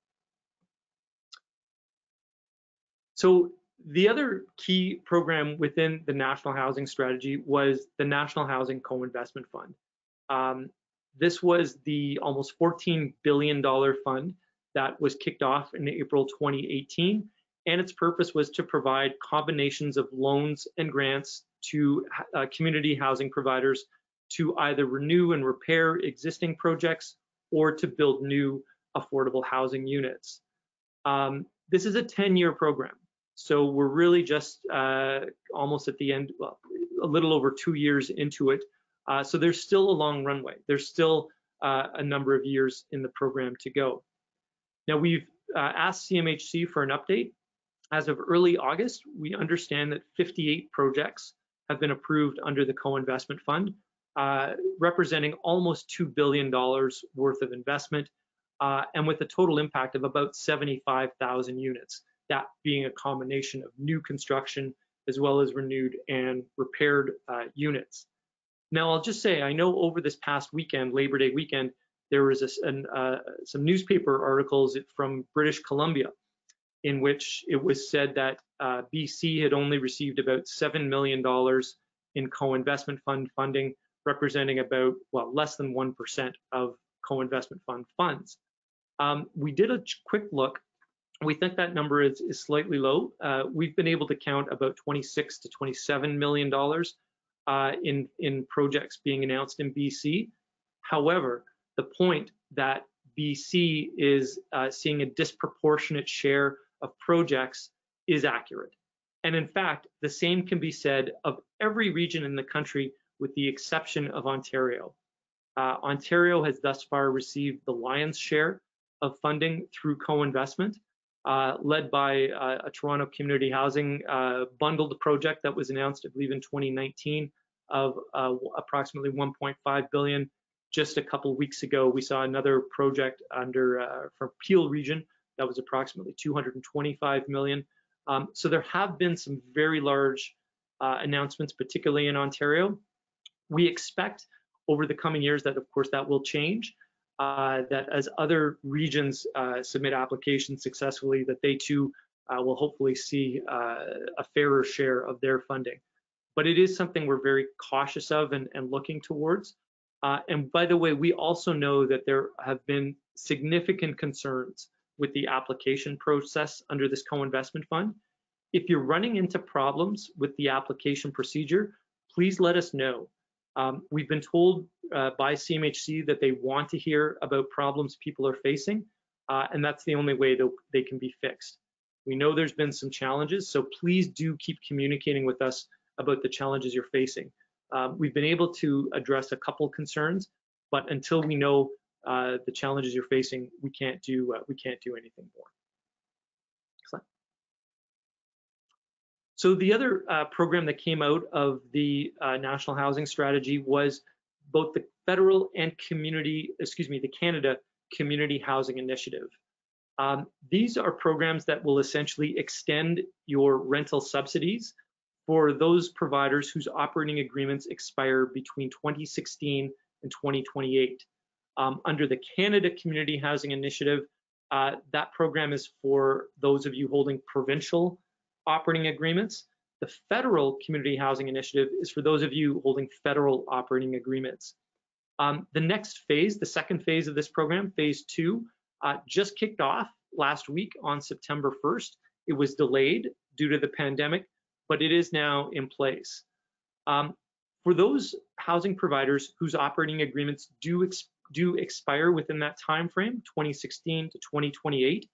So the other key program within the National Housing Strategy was the National Housing Co-Investment Fund. Um, this was the almost $14 billion fund that was kicked off in April 2018, and its purpose was to provide combinations of loans and grants to uh, community housing providers to either renew and repair existing projects or to build new affordable housing units. Um, this is a 10-year program. So we're really just uh, almost at the end, well, a little over two years into it. Uh, so there's still a long runway. There's still uh, a number of years in the program to go. Now we've uh, asked CMHC for an update. As of early August, we understand that 58 projects have been approved under the co-investment fund, uh, representing almost $2 billion worth of investment, uh, and with a total impact of about 75,000 units that being a combination of new construction as well as renewed and repaired uh, units. Now, I'll just say, I know over this past weekend, Labor Day weekend, there was a, an, uh, some newspaper articles from British Columbia in which it was said that uh, BC had only received about $7 million in co-investment fund funding, representing about, well, less than 1% of co-investment fund funds. Um, we did a quick look we think that number is, is slightly low. Uh, we've been able to count about 26 to 27 million dollars uh, in in projects being announced in BC. However, the point that BC is uh, seeing a disproportionate share of projects is accurate. And in fact, the same can be said of every region in the country with the exception of Ontario. Uh, Ontario has thus far received the lion's share of funding through co-investment, uh, led by uh, a Toronto community housing uh, bundled project that was announced, I believe, in 2019 of uh, approximately 1.5 billion. Just a couple weeks ago, we saw another project under uh, from Peel region that was approximately 225 million. Um, so there have been some very large uh, announcements, particularly in Ontario. We expect over the coming years that, of course, that will change uh, that as other regions uh, submit applications successfully, that they too uh, will hopefully see uh, a fairer share of their funding. But it is something we're very cautious of and, and looking towards. Uh, and by the way, we also know that there have been significant concerns with the application process under this co-investment fund. If you're running into problems with the application procedure, please let us know. Um, we've been told uh, by CMHC that they want to hear about problems people are facing, uh, and that's the only way that they can be fixed. We know there's been some challenges, so please do keep communicating with us about the challenges you're facing. Um, we've been able to address a couple concerns, but until we know uh, the challenges you're facing, we can't do uh, we can't do anything more. Excellent. So the other uh, program that came out of the uh, National Housing Strategy was both the federal and community, excuse me, the Canada Community Housing Initiative. Um, these are programs that will essentially extend your rental subsidies for those providers whose operating agreements expire between 2016 and 2028. Um, under the Canada Community Housing Initiative, uh, that program is for those of you holding provincial operating agreements. The Federal Community Housing Initiative is for those of you holding federal operating agreements. Um, the next phase, the second phase of this program, phase two, uh, just kicked off last week on September 1st. It was delayed due to the pandemic, but it is now in place. Um, for those housing providers whose operating agreements do, ex do expire within that time frame, 2016 to 2028,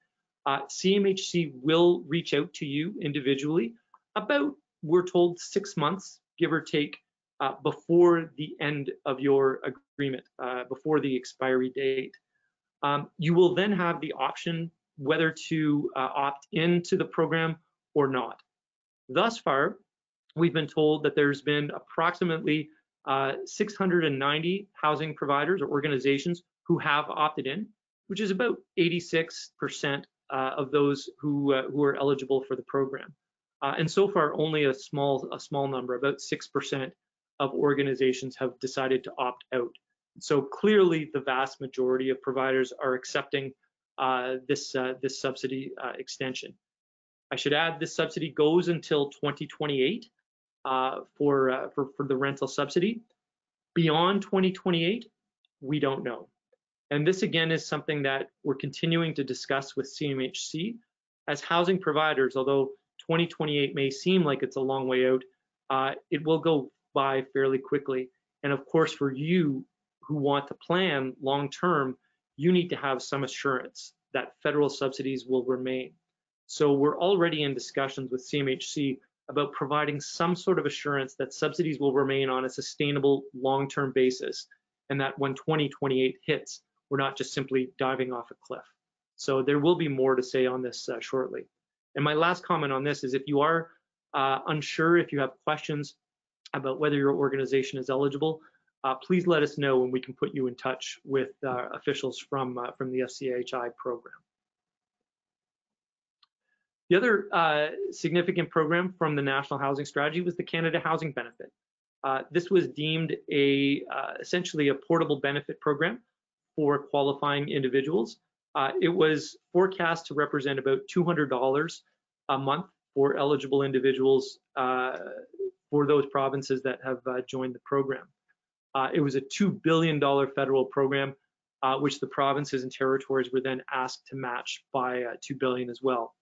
uh, CMHC will reach out to you individually about, we're told, six months, give or take, uh, before the end of your agreement, uh, before the expiry date. Um, you will then have the option whether to uh, opt into the program or not. Thus far, we've been told that there's been approximately uh, 690 housing providers or organizations who have opted in, which is about 86% uh, of those who uh, who are eligible for the program. Uh, and so far, only a small a small number, about 6% of organizations have decided to opt out. So clearly, the vast majority of providers are accepting uh, this this subsidy extension. I should add this subsidy goes until 2028 for, for for the rental subsidy. Beyond 2028, we don't know. And this again is something that we're continuing to discuss with CMHC as housing providers. Although 2028 may seem like it's a long way out, uh, it will go by fairly quickly. And of course, for you who want to plan long term, you need to have some assurance that federal subsidies will remain. So we're already in discussions with CMHC about providing some sort of assurance that subsidies will remain on a sustainable long-term basis and that when 2028 hits, we're not just simply diving off a cliff. So there will be more to say on this uh, shortly. And my last comment on this is if you are uh, unsure, if you have questions about whether your organization is eligible, uh, please let us know and we can put you in touch with uh, officials from, uh, from the FCHI program. The other uh, significant program from the National Housing Strategy was the Canada Housing Benefit. Uh, this was deemed a uh, essentially a portable benefit program for qualifying individuals. it was forecast to represent about $200 a month for eligible individuals for those provinces that have joined the program. Uh, it was a $2 billion federal program, uh, which the provinces and territories were then asked to match by uh, 2 billion as well.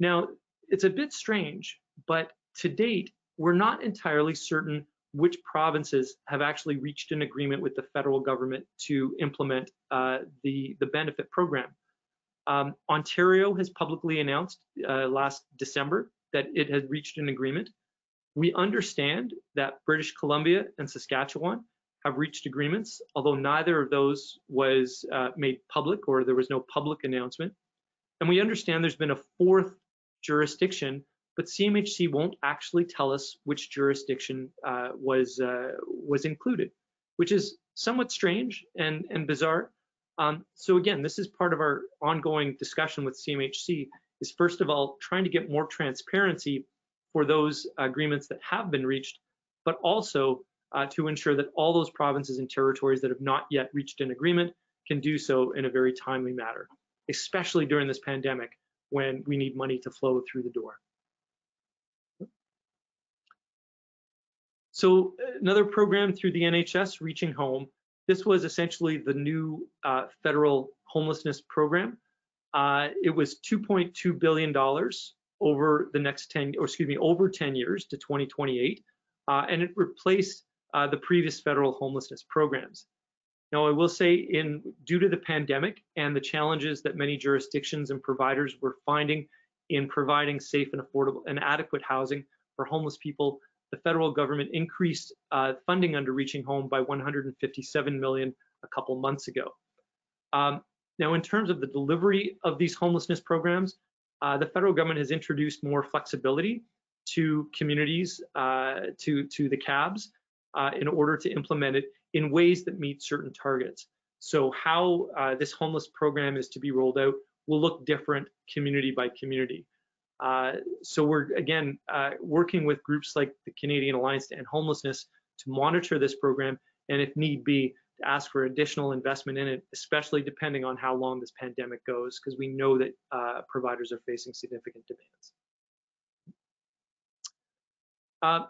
Now, it's a bit strange, but to date, we're not entirely certain which provinces have actually reached an agreement with the federal government to implement uh, the, the benefit program. Um, Ontario has publicly announced uh, last December that it has reached an agreement. We understand that British Columbia and Saskatchewan have reached agreements, although neither of those was uh, made public or there was no public announcement. And we understand there's been a fourth jurisdiction, but CMHC won't actually tell us which jurisdiction uh, was uh, was included, which is somewhat strange and, and bizarre. Um, so again, this is part of our ongoing discussion with CMHC is first of all, trying to get more transparency for those agreements that have been reached, but also uh, to ensure that all those provinces and territories that have not yet reached an agreement can do so in a very timely manner, especially during this pandemic when we need money to flow through the door. So another program through the NHS, Reaching Home. This was essentially the new uh, federal homelessness program. Uh, it was $2.2 billion over the next 10, or excuse me, over 10 years to 2028, uh, and it replaced uh, the previous federal homelessness programs. Now, I will say, in due to the pandemic and the challenges that many jurisdictions and providers were finding in providing safe and affordable and adequate housing for homeless people, the federal government increased uh, funding under Reaching Home by 157 million a couple months ago. Um, now, in terms of the delivery of these homelessness programs, uh, the federal government has introduced more flexibility to communities, uh, to, to the CABs, uh, in order to implement it in ways that meet certain targets. So how uh, this homeless program is to be rolled out will look different community by community. Uh, so we're, again, uh, working with groups like the Canadian Alliance to End Homelessness to monitor this program and if need be, to ask for additional investment in it, especially depending on how long this pandemic goes, because we know that uh, providers are facing significant demands. Uh,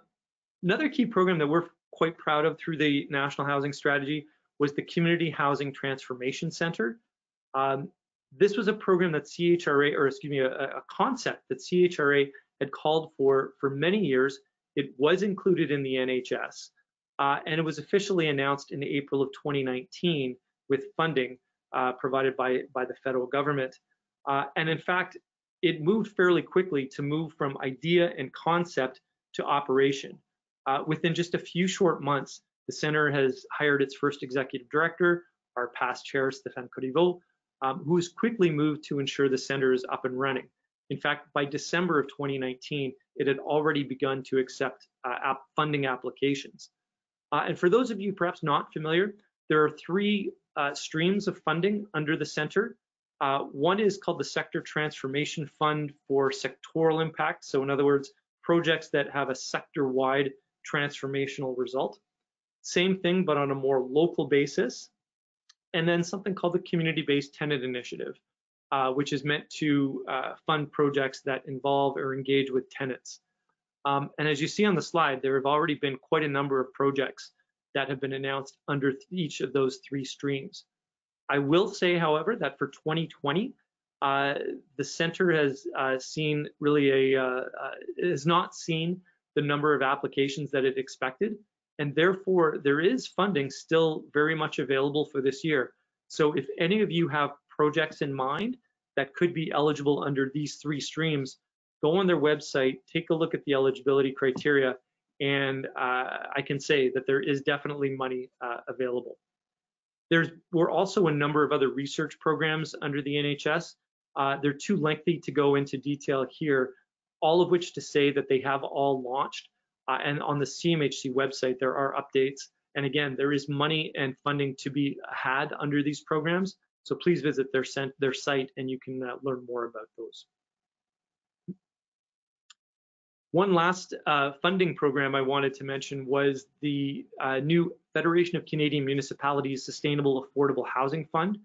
another key program that we're quite proud of through the National Housing Strategy was the Community Housing Transformation Center. Um, this was a program that CHRA, or excuse me, a, a, concept that CHRA had called for for many years. It was included in the NHS, uh, and it was officially announced in April of 2019 with funding uh, provided by, by the federal government. Uh, and in fact, it moved fairly quickly to move from idea and concept to operation. Uh, within just a few short months, the center has hired its first executive director, our past chair, Stéphane Corriveau, um, who has quickly moved to ensure the center is up and running. In fact, by December of 2019, it had already begun to accept uh, app funding applications. Uh, and for those of you perhaps not familiar, there are three uh, streams of funding under the center. Uh, one is called the Sector Transformation Fund for sectoral impact. So in other words, projects that have a sector-wide transformational result. Same thing, but on a more local basis. And then something called the Community-Based Tenant Initiative, uh, which is meant to uh, fund projects that involve or engage with tenants. Um, and as you see on the slide, there have already been quite a number of projects that have been announced under each of those three streams. I will say, however, that for 2020, uh, the center has uh, seen really a, uh, uh, has not seen the number of applications that it expected. And therefore, there is funding still very much available for this year. So if any of you have projects in mind that could be eligible under these three streams, go on their website, take a look at the eligibility criteria, and uh, I can say that there is definitely money uh, available. There's were also a number of other research programs under the NHS. Uh, they're too lengthy to go into detail here, all of which to say that they have all launched. Uh, and on the CMHC website, there are updates. And again, there is money and funding to be had under these programs. So please visit their, their site and you can uh, learn more about those. One last uh, funding program I wanted to mention was the uh, new Federation of Canadian Municipalities Sustainable Affordable Housing Fund.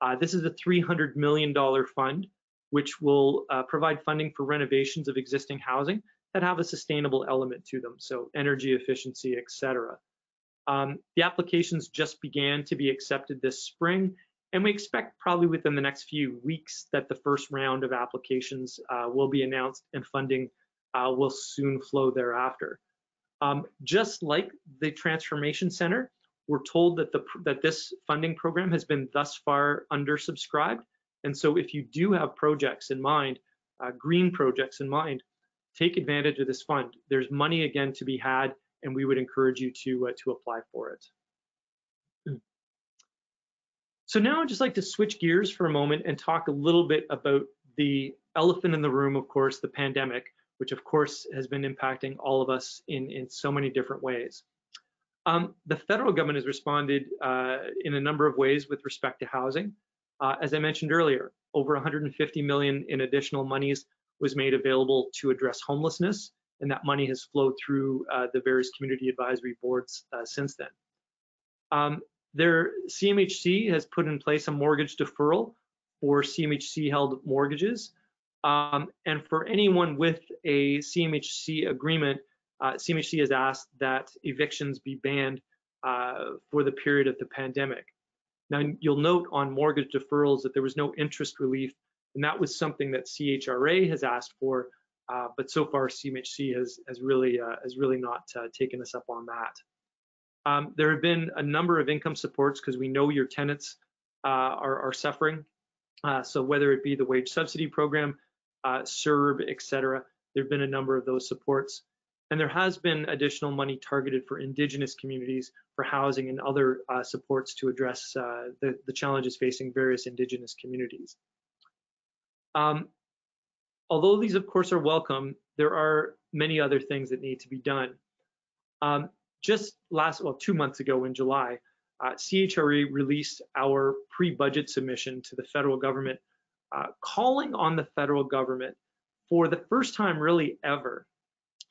Uh, this is a $300 million fund which will uh, provide funding for renovations of existing housing that have a sustainable element to them, so energy efficiency, etc. Um, the applications just began to be accepted this spring, and we expect probably within the next few weeks that the first round of applications uh, will be announced and funding uh, will soon flow thereafter. Um, just like the Transformation Center, we're told that, the, that this funding program has been thus far undersubscribed, and so if you do have projects in mind, uh, green projects in mind, take advantage of this fund. There's money again to be had, and we would encourage you to, uh, to apply for it. So now I'd just like to switch gears for a moment and talk a little bit about the elephant in the room, of course, the pandemic, which of course has been impacting all of us in, in so many different ways. Um, the federal government has responded uh, in a number of ways with respect to housing. Uh, as I mentioned earlier, over 150 million in additional monies was made available to address homelessness, and that money has flowed through uh, the various community advisory boards uh, since then. Um, their CMHC has put in place a mortgage deferral for CMHC held mortgages. Um, and for anyone with a CMHC agreement, uh, CMHC has asked that evictions be banned uh, for the period of the pandemic. Now, you'll note on mortgage deferrals that there was no interest relief, and that was something that CHRA has asked for, uh, but so far CMHC has, has really uh, has really not uh, taken us up on that. Um, there have been a number of income supports because we know your tenants uh, are, are, suffering. Uh, so whether it be the wage subsidy program, uh, CERB, et cetera, there have been a number of those supports. And there has been additional money targeted for Indigenous communities for housing and other uh, supports to address uh, the, the, challenges facing various Indigenous communities. Um, although these, of course, are welcome, there are many other things that need to be done. Um, just last, well, two months ago in July, uh, CHRA released our pre-budget submission to the federal government, uh, calling on the federal government for the first time really ever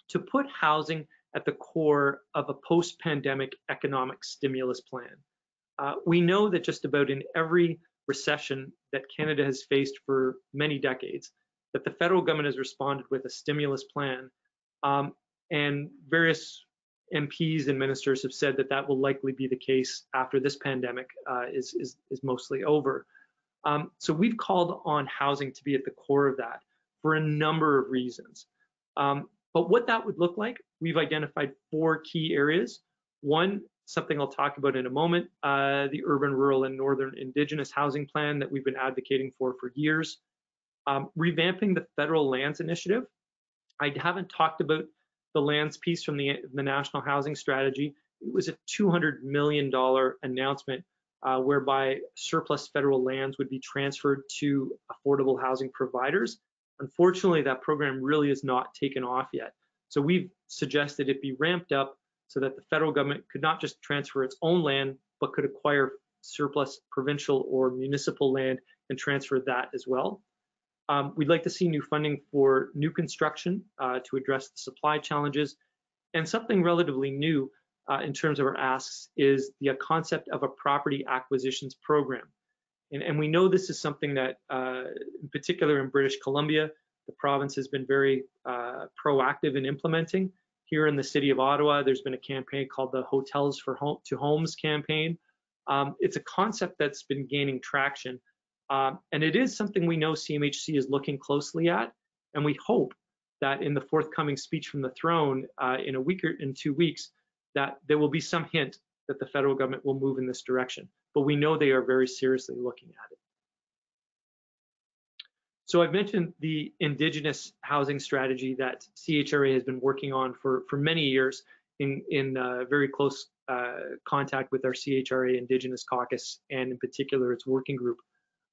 to put housing at the core of a post-pandemic economic stimulus plan. Uh, we know that just about in every recession that Canada has faced for many decades, that the federal government has responded with a stimulus plan. Um, and various MPs and ministers have said that that will likely be the case after this pandemic uh, is, is, is, mostly over. Um, so we've called on housing to be at the core of that for a number of reasons. Um, but what that would look like, we've identified four key areas. One, something I'll talk about in a moment, uh, the urban, rural, and northern indigenous housing plan that we've been advocating for for years. Um, revamping the federal lands initiative. I haven't talked about the lands piece from the, the National Housing Strategy. It was a $200 million announcement uh, whereby surplus federal lands would be transferred to affordable housing providers. Unfortunately, that program really is not taken off yet. So we've suggested it be ramped up so that the federal government could not just transfer its own land, but could acquire surplus provincial or municipal land and transfer that as well. Um, we'd like to see new funding for new construction uh, to address the supply challenges. And something relatively new uh, in terms of our asks is the concept of a property acquisitions program. And, and we know this is something that, uh, in particular in British Columbia, the province has been very uh, proactive in implementing. Here in the city of Ottawa, there's been a campaign called the Hotels for Home to Homes campaign. Um, it's a concept that's been gaining traction um, and it is something we know CMHC is looking closely at, and we hope that in the forthcoming speech from the throne uh, in a week or in two weeks, that there will be some hint that the federal government will move in this direction. But we know they are very seriously looking at it. So I've mentioned the Indigenous housing strategy that CHRA has been working on for, for many years in, in uh, very close uh, contact with our CHRA Indigenous Caucus and in particular its working group.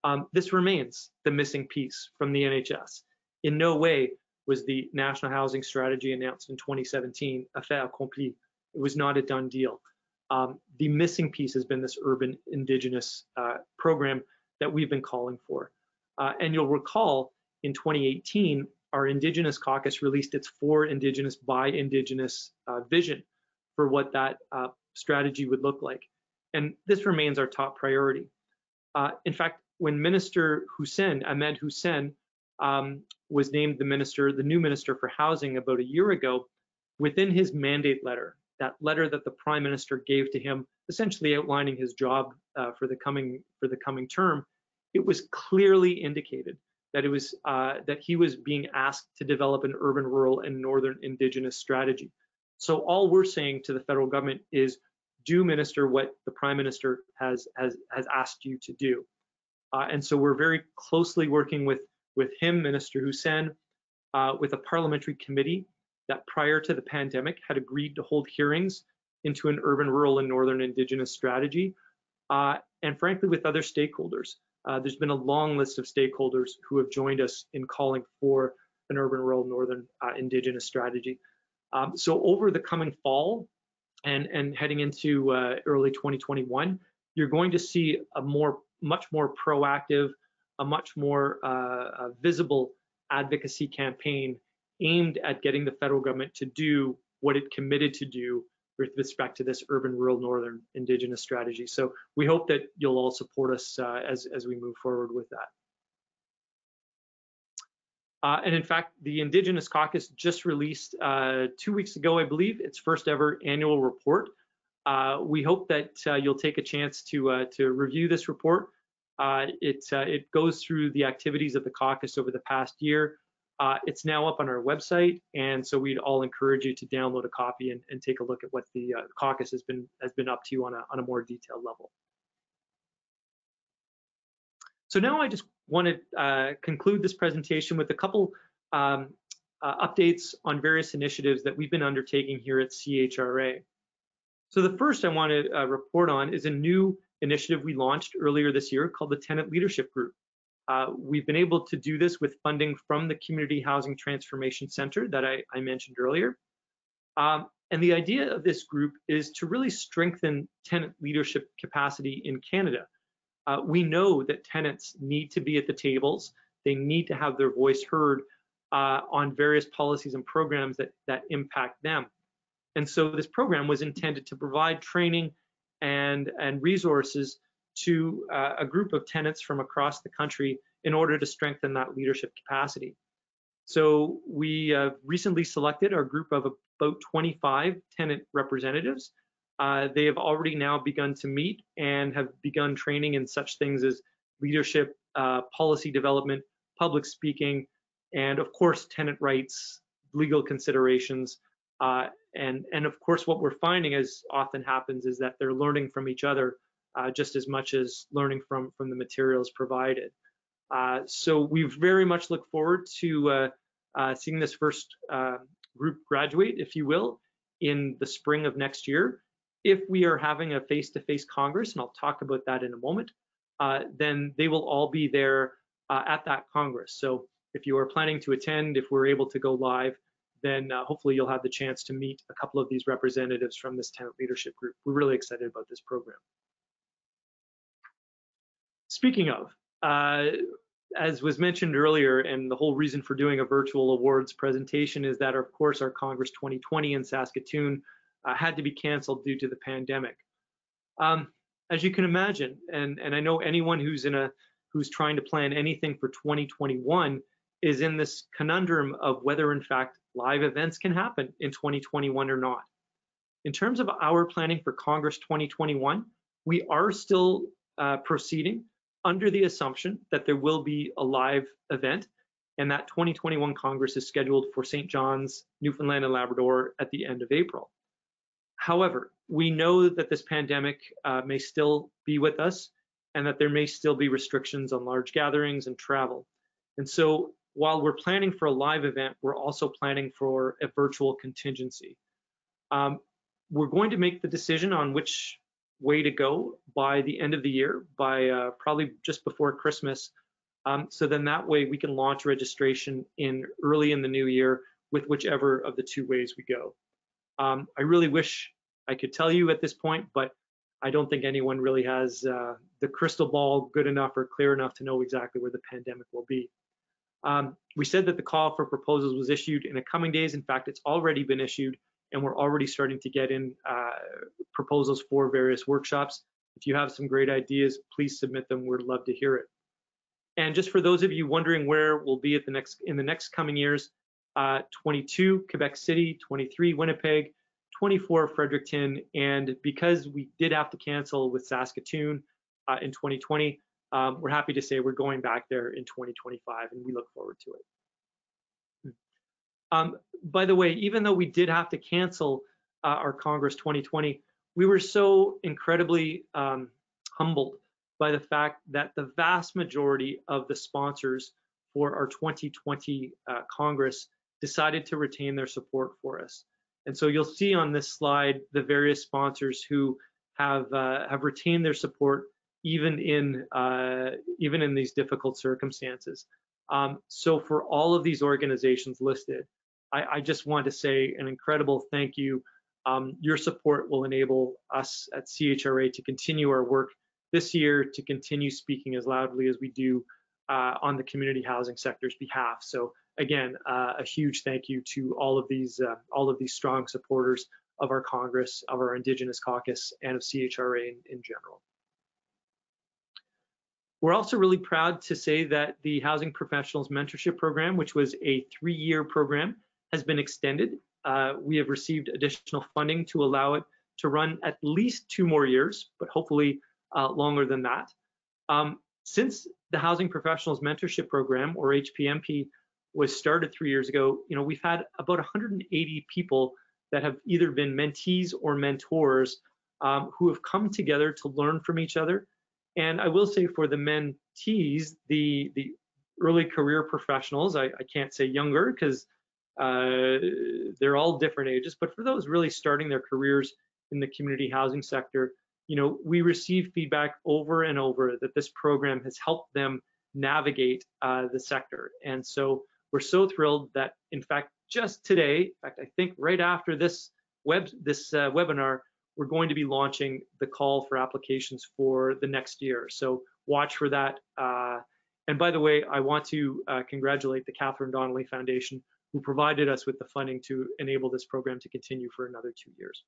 Um, this remains the missing piece from the NHS. In no way was the National Housing Strategy announced in 2017 a fait accompli. It was not a done deal. Um, the missing piece has been this urban indigenous uh, program that we've been calling for. Uh, and you'll recall in 2018, our Indigenous Caucus released its for Indigenous by Indigenous uh, vision for what that uh, strategy would look like. And this remains our top priority. Uh, in fact, when Minister Hussen, Ahmed Hussen, um, was named the minister, the new minister for housing about a year ago, within his mandate letter, that letter that the prime minister gave to him, essentially outlining his job uh, for the coming for the coming term, it was clearly indicated that it was uh, that he was being asked to develop an urban, rural, and northern indigenous strategy. So all we're saying to the federal government is, do minister what the prime minister has has has asked you to do. Uh, and so we're very closely working with, with him, Minister Hussen, uh, with a parliamentary committee that prior to the pandemic had agreed to hold hearings into an urban, rural, and northern indigenous strategy, uh, and frankly with other stakeholders. Uh, there's been a long list of stakeholders who have joined us in calling for an urban, rural, northern uh, indigenous strategy. Um, so over the coming fall and, and heading into uh, early 2021, you're going to see a more much more proactive, a much more uh, visible advocacy campaign aimed at getting the federal government to do what it committed to do with respect to this urban rural northern indigenous strategy. So we hope that you'll all support us uh, as, as we move forward with that. Uh, and in fact, the Indigenous Caucus just released uh, two weeks ago, I believe, its first ever annual report. Uh, we hope that uh, you'll take a chance to uh, to review this report. It it goes through the activities of the caucus over the past year. It's now up on our website, and so we'd all encourage you to download a copy and, and take a look at what the caucus has been has been up to on a on a more detailed level. So now I just want to uh, conclude this presentation with a couple um, uh, updates on various initiatives that we've been undertaking here at CHRA. So the first I want to uh, report on is a new initiative we launched earlier this year called the Tenant Leadership Group. Uh, we've been able to do this with funding from the Community Housing Transformation Center that I, I mentioned earlier. Um, and the idea of this group is to really strengthen tenant leadership capacity in Canada uh, we know that tenants need to be at the tables. They need to have their voice heard uh, on various policies and programs that, that impact them. And so this program was intended to provide training and, and resources to uh, a group of tenants from across the country in order to strengthen that leadership capacity. So we uh, recently selected our group of about 25 tenant representatives uh, they have already now begun to meet and have begun training in such things as leadership, uh, policy development, public speaking, and of course, tenant rights, legal considerations. Uh, and, and of course, what we're finding as often happens is that they're learning from each other uh, just as much as learning from, from the materials provided. Uh, so we very much look forward to seeing this first group graduate, if you will, in the spring of next year if we are having a face-to-face Congress, and I'll talk about that in a moment, uh, then they will all be there uh, at that Congress. So if you are planning to attend, if we're able to go live, then uh, hopefully you'll have the chance to meet a couple of these representatives from this tenant leadership group. We're really excited about this program. Speaking of, uh, as was mentioned earlier, and the whole reason for doing a virtual awards presentation is that, of course, our Congress 2020 in Saskatoon uh, had to be canceled due to the pandemic. Um, as you can imagine, and, and I know anyone who's in a who's trying to plan anything for 2021 is in this conundrum of whether in fact live events can happen in 2021 or not. In terms of our planning for Congress 2021, we are still uh, proceeding under the assumption that there will be a live event and that 2021 Congress is scheduled for St. John's, Newfoundland and Labrador at the end of April. However, we know that this pandemic uh, may still be with us and that there may still be restrictions on large gatherings and travel. And so while we're planning for a live event, we're also planning for a virtual contingency. Um, we're going to make the decision on which way to go by the end of the year, by uh, probably just before Christmas. Um, so then that way we can launch registration in early in the new year with whichever of the two ways we go. Um, I really wish I could tell you at this point, but I don't think anyone really has uh, the crystal ball good enough or clear enough to know exactly where the pandemic will be. Um, we said that the call for proposals was issued in the coming days. In fact, it's already been issued, and we're already starting to get in uh, proposals for various workshops. If you have some great ideas, please submit them. We'd love to hear it. And just for those of you wondering where we'll be at the next in the next coming years, uh, 22 Quebec City, 23 Winnipeg, 24 Fredericton, and because we did have to cancel with Saskatoon uh, in 2020, um, we're happy to say we're going back there in 2025, and we look forward to it. Um, by the way, even though we did have to cancel uh, our Congress 2020, we were so incredibly um, humbled by the fact that the vast majority of the sponsors for our 2020 uh, Congress decided to retain their support for us. And so you'll see on this slide the various sponsors who have uh, have retained their support even in uh, even in these difficult circumstances. Um, so for all of these organizations listed, I, I, just want to say an incredible thank you. Um, your support will enable us at CHRA to continue our work this year, to continue speaking as loudly as we do uh, on the community housing sector's behalf. So again, uh, a huge thank you to all of these uh, all of these strong supporters of our Congress, of our Indigenous Caucus, and of CHRA in, in general. we're also really proud to say that the Housing Professionals Mentorship Program, which was a three-year program, has been extended. Uh, we have received additional funding to allow it to run at least two more years, but hopefully uh, longer than that. Um, since the Housing Professionals Mentorship Program, or HPMP, was started three years ago, you know, we've had about 180 people that have either been mentees or mentors um, who have come together to learn from each other. And I will say for the mentees, the the early career professionals, I, I can't say younger because uh, they're all different ages, but for those really starting their careers in the community housing sector, you know, we receive feedback over and over that this program has helped them navigate uh, the sector. And so we're so thrilled that, in fact, just today, in fact, I think right after this web this uh, webinar, we're going to be launching the call for applications for the next year. So watch for that. Uh, and by the way, I want to uh, congratulate the Catherine Donnelly Foundation, who provided us with the funding to enable this program to continue for another two years.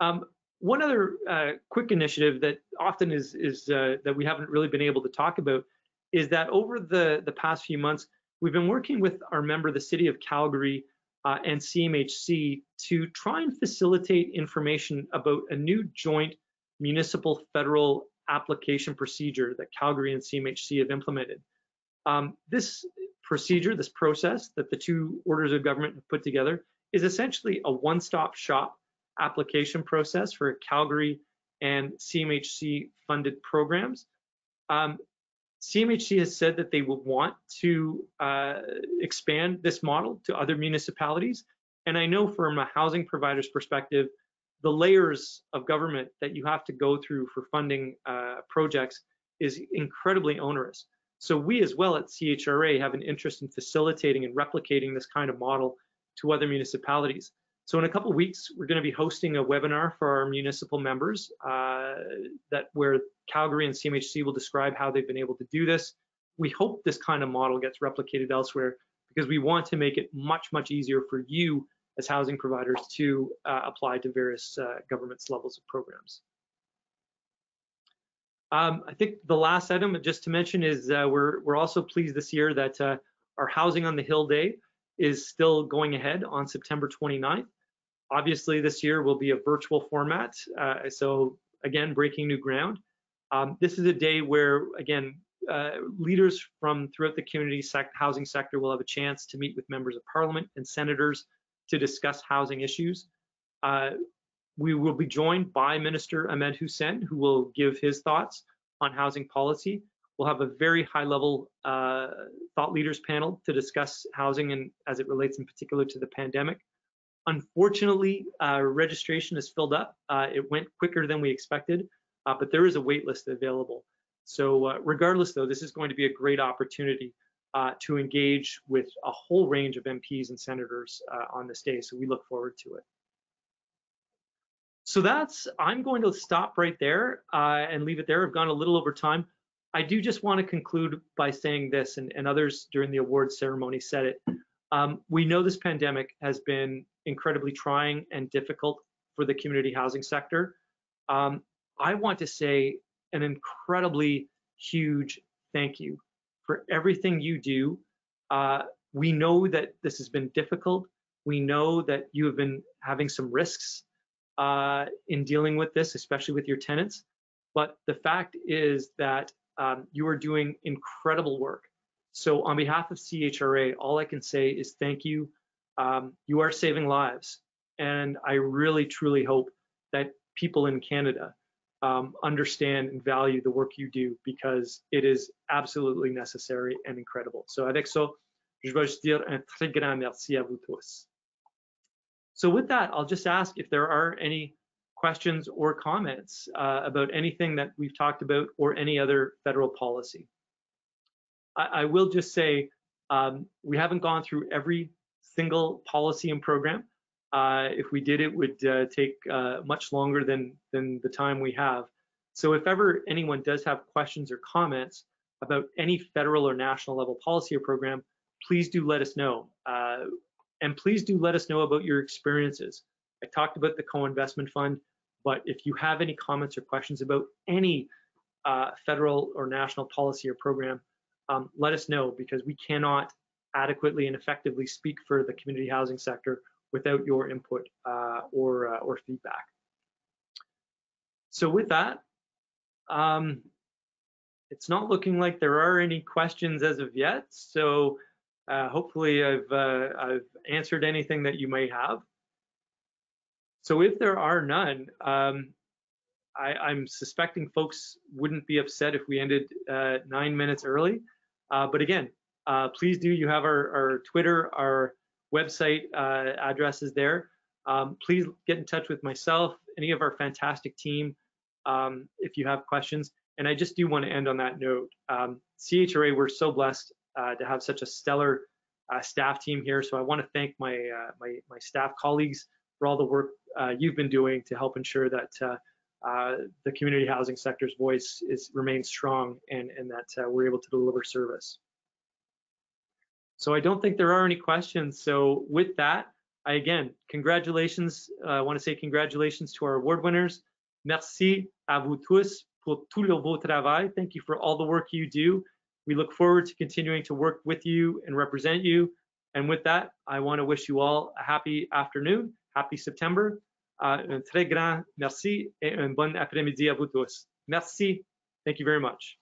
Um, one other uh, quick initiative that often is, is uh, that we haven't really been able to talk about is that over the, the past few months, we've been working with our member, the City of Calgary, uh, and CMHC to try and facilitate information about a new joint municipal federal application procedure that Calgary and CMHC have implemented. Um, this procedure, this process that the two orders of government have put together is essentially a one-stop shop application process for Calgary and CMHC funded programs. Um, CMHC has said that they will want to uh, expand this model to other municipalities. And I know from a housing provider's perspective, the layers of government that you have to go through for funding uh, projects is incredibly onerous. So we as well at CHRA have an interest in facilitating and replicating this kind of model to other municipalities. So in a couple weeks, we're going to be hosting a webinar for our municipal members uh, that where Calgary and CMHC will describe how they've been able to do this. We hope this kind of model gets replicated elsewhere because we want to make it much, much easier for you as housing providers to uh, apply to various uh, government's levels of programs. Um, I think the last item just to mention is uh, we're, we're also pleased this year that uh, our Housing on the Hill Day is still going ahead on September 29th. Obviously, this year will be a virtual format, uh, so again, breaking new ground. Um, this is a day where, again, uh, leaders from throughout the community sec housing sector will have a chance to meet with members of parliament and senators to discuss housing issues. We will be joined by Minister Ahmed Hussen, who will give his thoughts on housing policy. We'll have a very high level uh, thought leaders panel to discuss housing and as it relates in particular to the pandemic. Unfortunately, uh, registration is filled up. Uh, it went quicker than we expected, uh, but there is a wait list available. So uh, regardless though, this is going to be a great opportunity uh, to engage with a whole range of MPs and senators on this day. So we look forward to it. So that's, I'm going to stop right there and leave it there. I've gone a little over time. I do just want to conclude by saying this, and, and others during the awards ceremony said it. Um, we know this pandemic has been incredibly trying and difficult for the community housing sector. Um, I want to say an incredibly huge thank you for everything you do. Uh, we know that this has been difficult. We know that you have been having some risks uh, in dealing with this, especially with your tenants. But the fact is that um, you are doing incredible work. So on behalf of CHRA, all I can say is thank you. Um, you are saving lives. And I really, truly hope that people in Canada um, understand and value the work you do because it is absolutely necessary and incredible. So avec ça, je veux juste dire un très grand merci à vous tous. So with that, I'll just ask if there are any questions or comments uh, about anything that we've talked about or any other federal policy. I, I will just say um, we haven't gone through every single policy and program. Uh, if we did, it would uh, take uh, much longer than, than the time we have. So if ever anyone does have questions or comments about any federal or national level policy or program, please do let us know. And please do let us know about your experiences. I talked about the co-investment fund. But if you have any comments or questions about any uh, federal or national policy or program, um, let us know because we cannot adequately and effectively speak for the community housing sector without your input uh, or, uh, or feedback. So with that, um, it's not looking like there are any questions as of yet. So uh, hopefully I've, uh, I've answered anything that you may have. So if there are none, um, I, am suspecting folks wouldn't be upset if we ended uh, nine minutes early. Uh, but again, uh, please do, you have our, our Twitter, our website uh, addresses there. Um, please get in touch with myself, any of our fantastic team, um, if you have questions. And I just do want to end on that note. Um, CHRA, we're so blessed to have such a stellar uh, staff team here. So I want to thank my, my, my staff colleagues for all the work you've been doing to help ensure that uh, the community housing sector's voice is remains strong and, and that uh, we're able to deliver service. So I don't think there are any questions. So with that, I again, congratulations. Uh, I want to say congratulations to our award winners. Merci à vous tous pour tout le beau travail. Thank you for all the work you do. We look forward to continuing to work with you and represent you. And with that, I want to wish you all a happy afternoon, happy September, uh, un très grand merci et un bon après-midi à vous tous. Merci. Thank you very much.